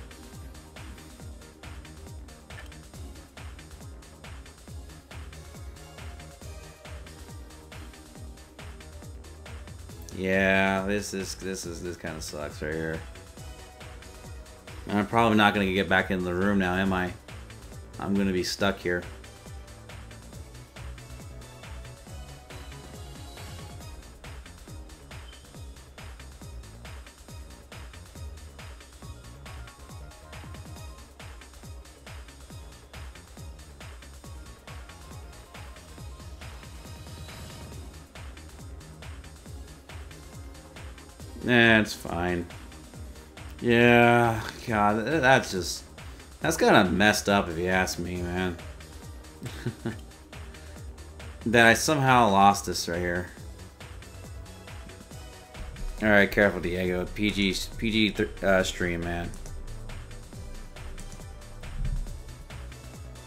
S1: Yeah, this is this is this kind of sucks right here. I'm probably not gonna get back in the room now, am I? I'm gonna be stuck here. That's fine. Yeah, God, that's just... That's kind of messed up if you ask me, man. that I somehow lost this right here. Alright, careful, Diego. PG, PG uh, stream, man.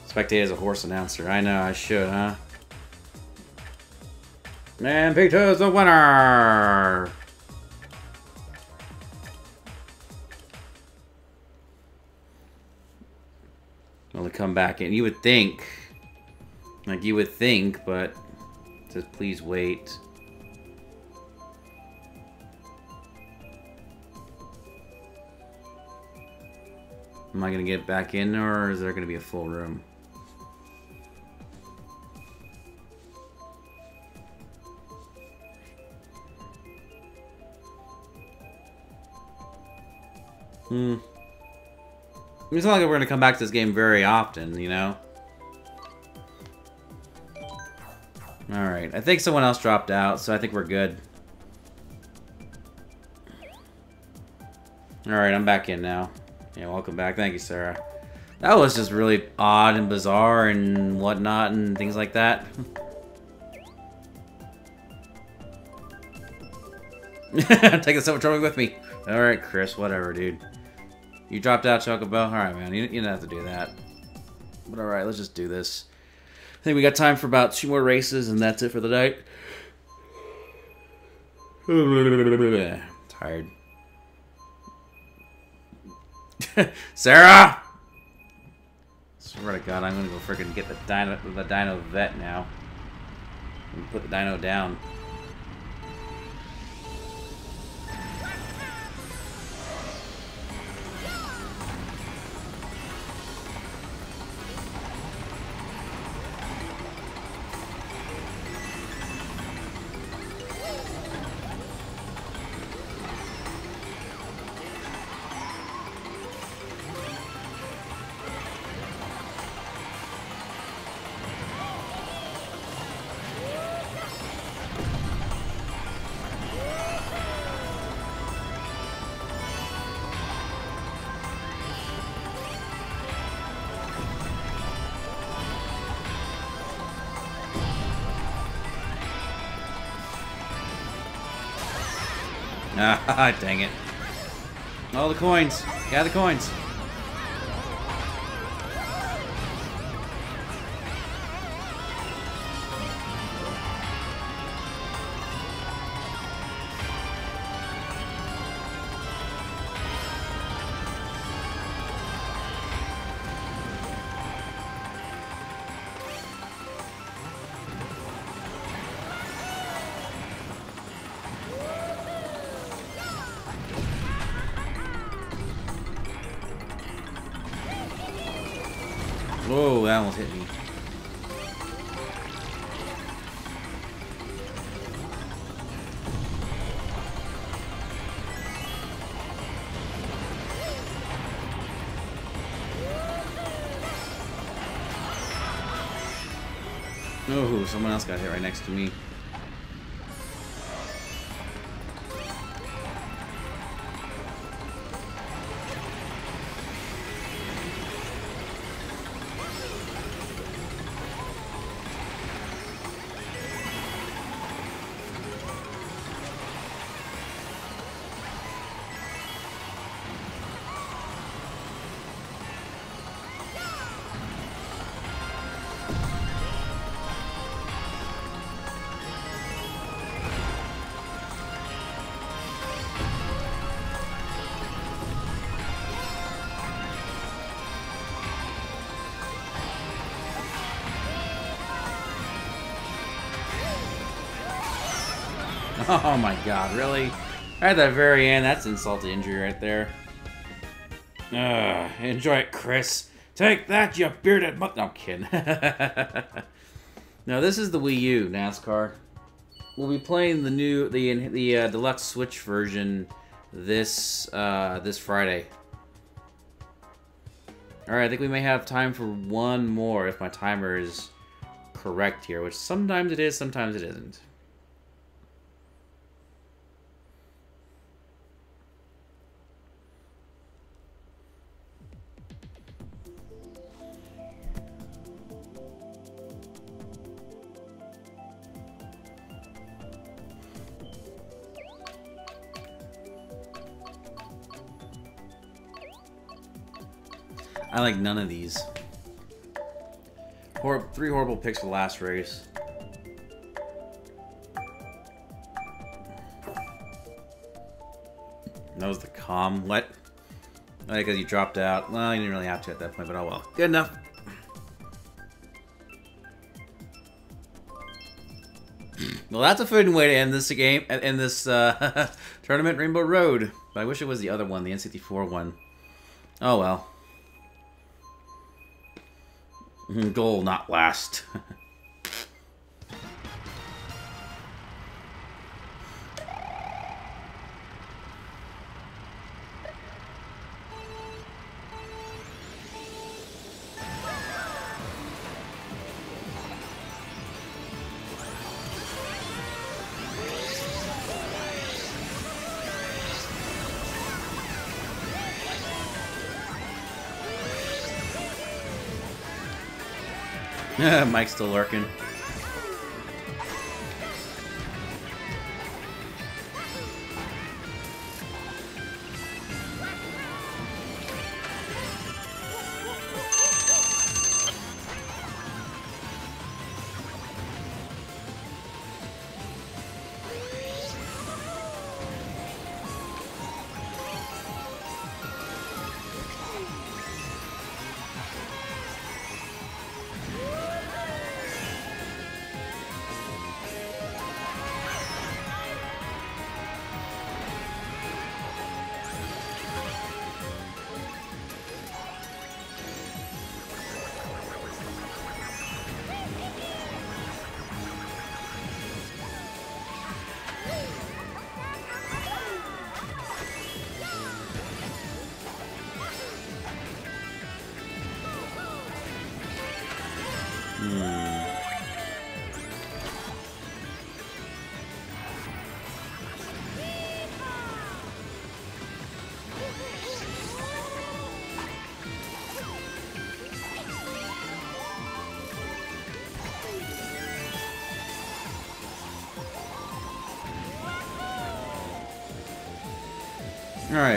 S1: Spectate as a horse announcer. I know, I should, huh? Man, Peter's the winner! Come back in. You would think. Like, you would think, but... Says, please wait. Am I going to get back in, or is there going to be a full room? Hmm. It's not like we're going to come back to this game very often, you know? Alright, I think someone else dropped out, so I think we're good. Alright, I'm back in now. Yeah, welcome back. Thank you, Sarah. That was just really odd and bizarre and whatnot and things like that. Taking so much trouble with me. Alright, Chris, whatever, dude. You dropped out, Chocobo? Alright, man. You, you didn't have to do that. But alright, let's just do this. I think we got time for about two more races, and that's it for the night. Tired. Sarah! Swear to God, I'm gonna go freaking get the dino, the dino vet now. And put the dino down. dang it. All the coins. Gather coins. Else got hit right next to me. Oh my god, really? At the very end, that's insult to injury right there. Ugh, enjoy it, Chris. Take that, you bearded muck. No, I'm kidding. no, this is the Wii U NASCAR. We'll be playing the new, the the uh, deluxe Switch version this uh, this Friday. All right, I think we may have time for one more if my timer is correct here, which sometimes it is, sometimes it isn't. I like none of these. Hor three horrible picks for the last race. That was the calm. What? Because you dropped out. Well, you didn't really have to at that point, but oh well. Good enough. well, that's a fitting way to end this game, end this uh, tournament, Rainbow Road. But I wish it was the other one, the N64 one. Oh well. Goal not last. Mike's still lurking.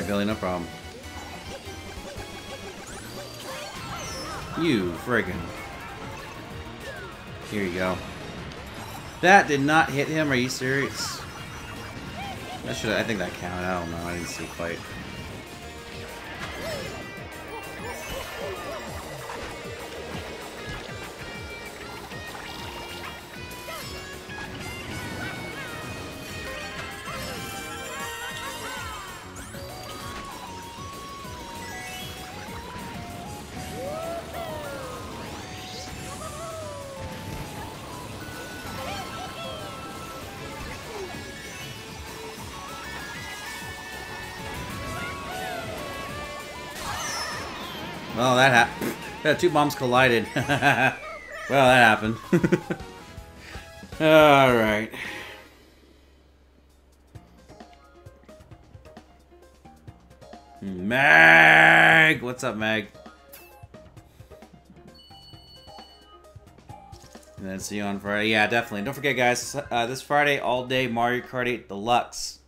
S1: Billy, no problem. You friggin'. Here you go. That did not hit him, are you serious? That should I think that counted. I don't know, I didn't see quite. Two bombs collided. well, that happened. All right. Mag! What's up, Mag? And then see you on Friday. Yeah, definitely. Don't forget, guys, uh, this Friday, all day Mario Kart 8 Deluxe.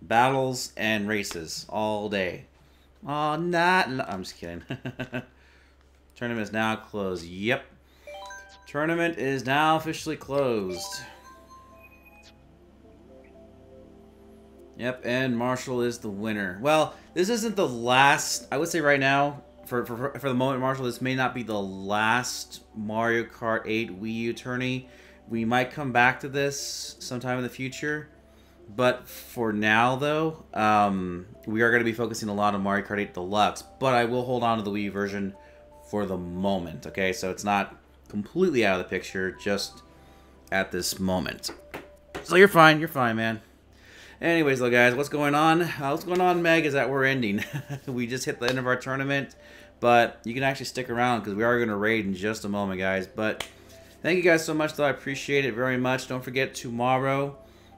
S1: Battles and races all day. Oh, not. I'm just kidding. Tournament is now closed. Yep. Tournament is now officially closed. Yep, and Marshall is the winner. Well, this isn't the last. I would say right now, for, for, for the moment, Marshall, this may not be the last Mario Kart 8 Wii U tourney. We might come back to this sometime in the future. But for now, though, um, we are going to be focusing a lot on Mario Kart 8 Deluxe. But I will hold on to the Wii U version for the moment, okay? So it's not completely out of the picture just at this moment. So you're fine. You're fine, man. Anyways, though, guys, what's going on? Uh, what's going on, Meg, is that we're ending. we just hit the end of our tournament. But you can actually stick around because we are going to raid in just a moment, guys. But thank you guys so much, though. I appreciate it very much. Don't forget, tomorrow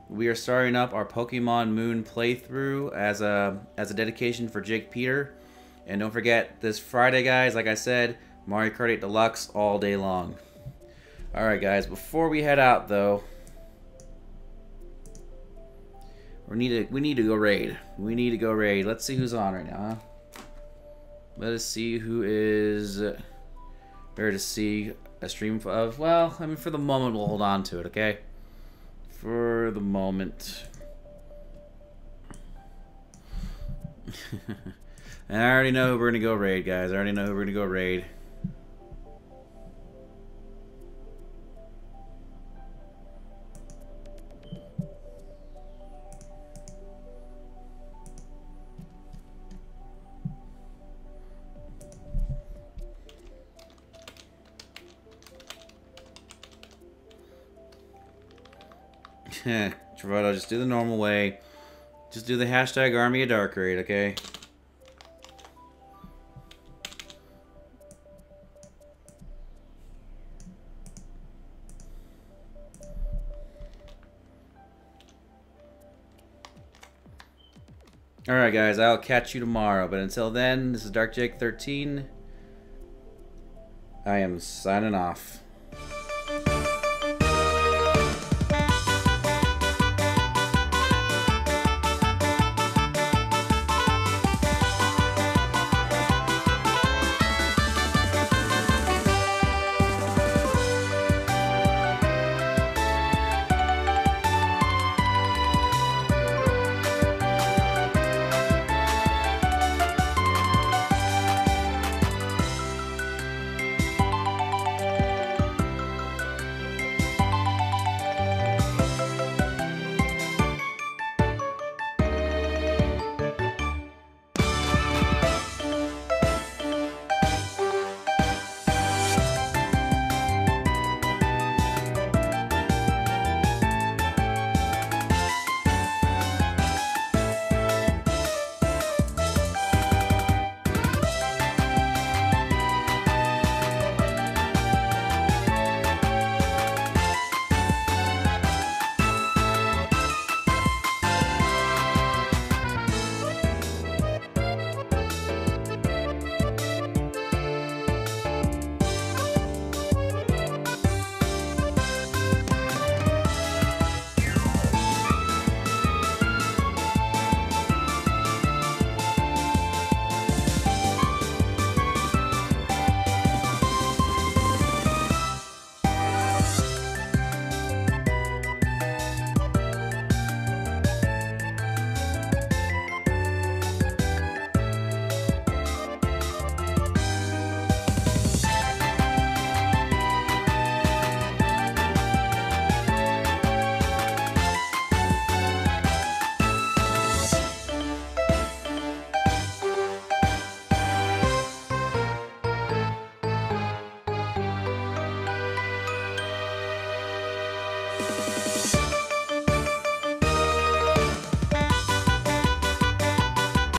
S1: we are starting up our Pokemon Moon playthrough as a as a dedication for Jake Peter. And don't forget this Friday, guys, like I said, Mario Kart 8 Deluxe all day long. Alright, guys, before we head out, though, we need to we need to go raid. We need to go raid. Let's see who's on right now. Huh? Let us see who is there to see a stream of. Well, I mean, for the moment, we'll hold on to it. Okay for the moment. and I already know who we're going to go raid, guys. I already know who we're going to go raid. Travado, just do the normal way. Just do the hashtag Army of Dark Raid, okay? Alright guys, I'll catch you tomorrow. But until then, this is Dark Jake 13. I am signing off.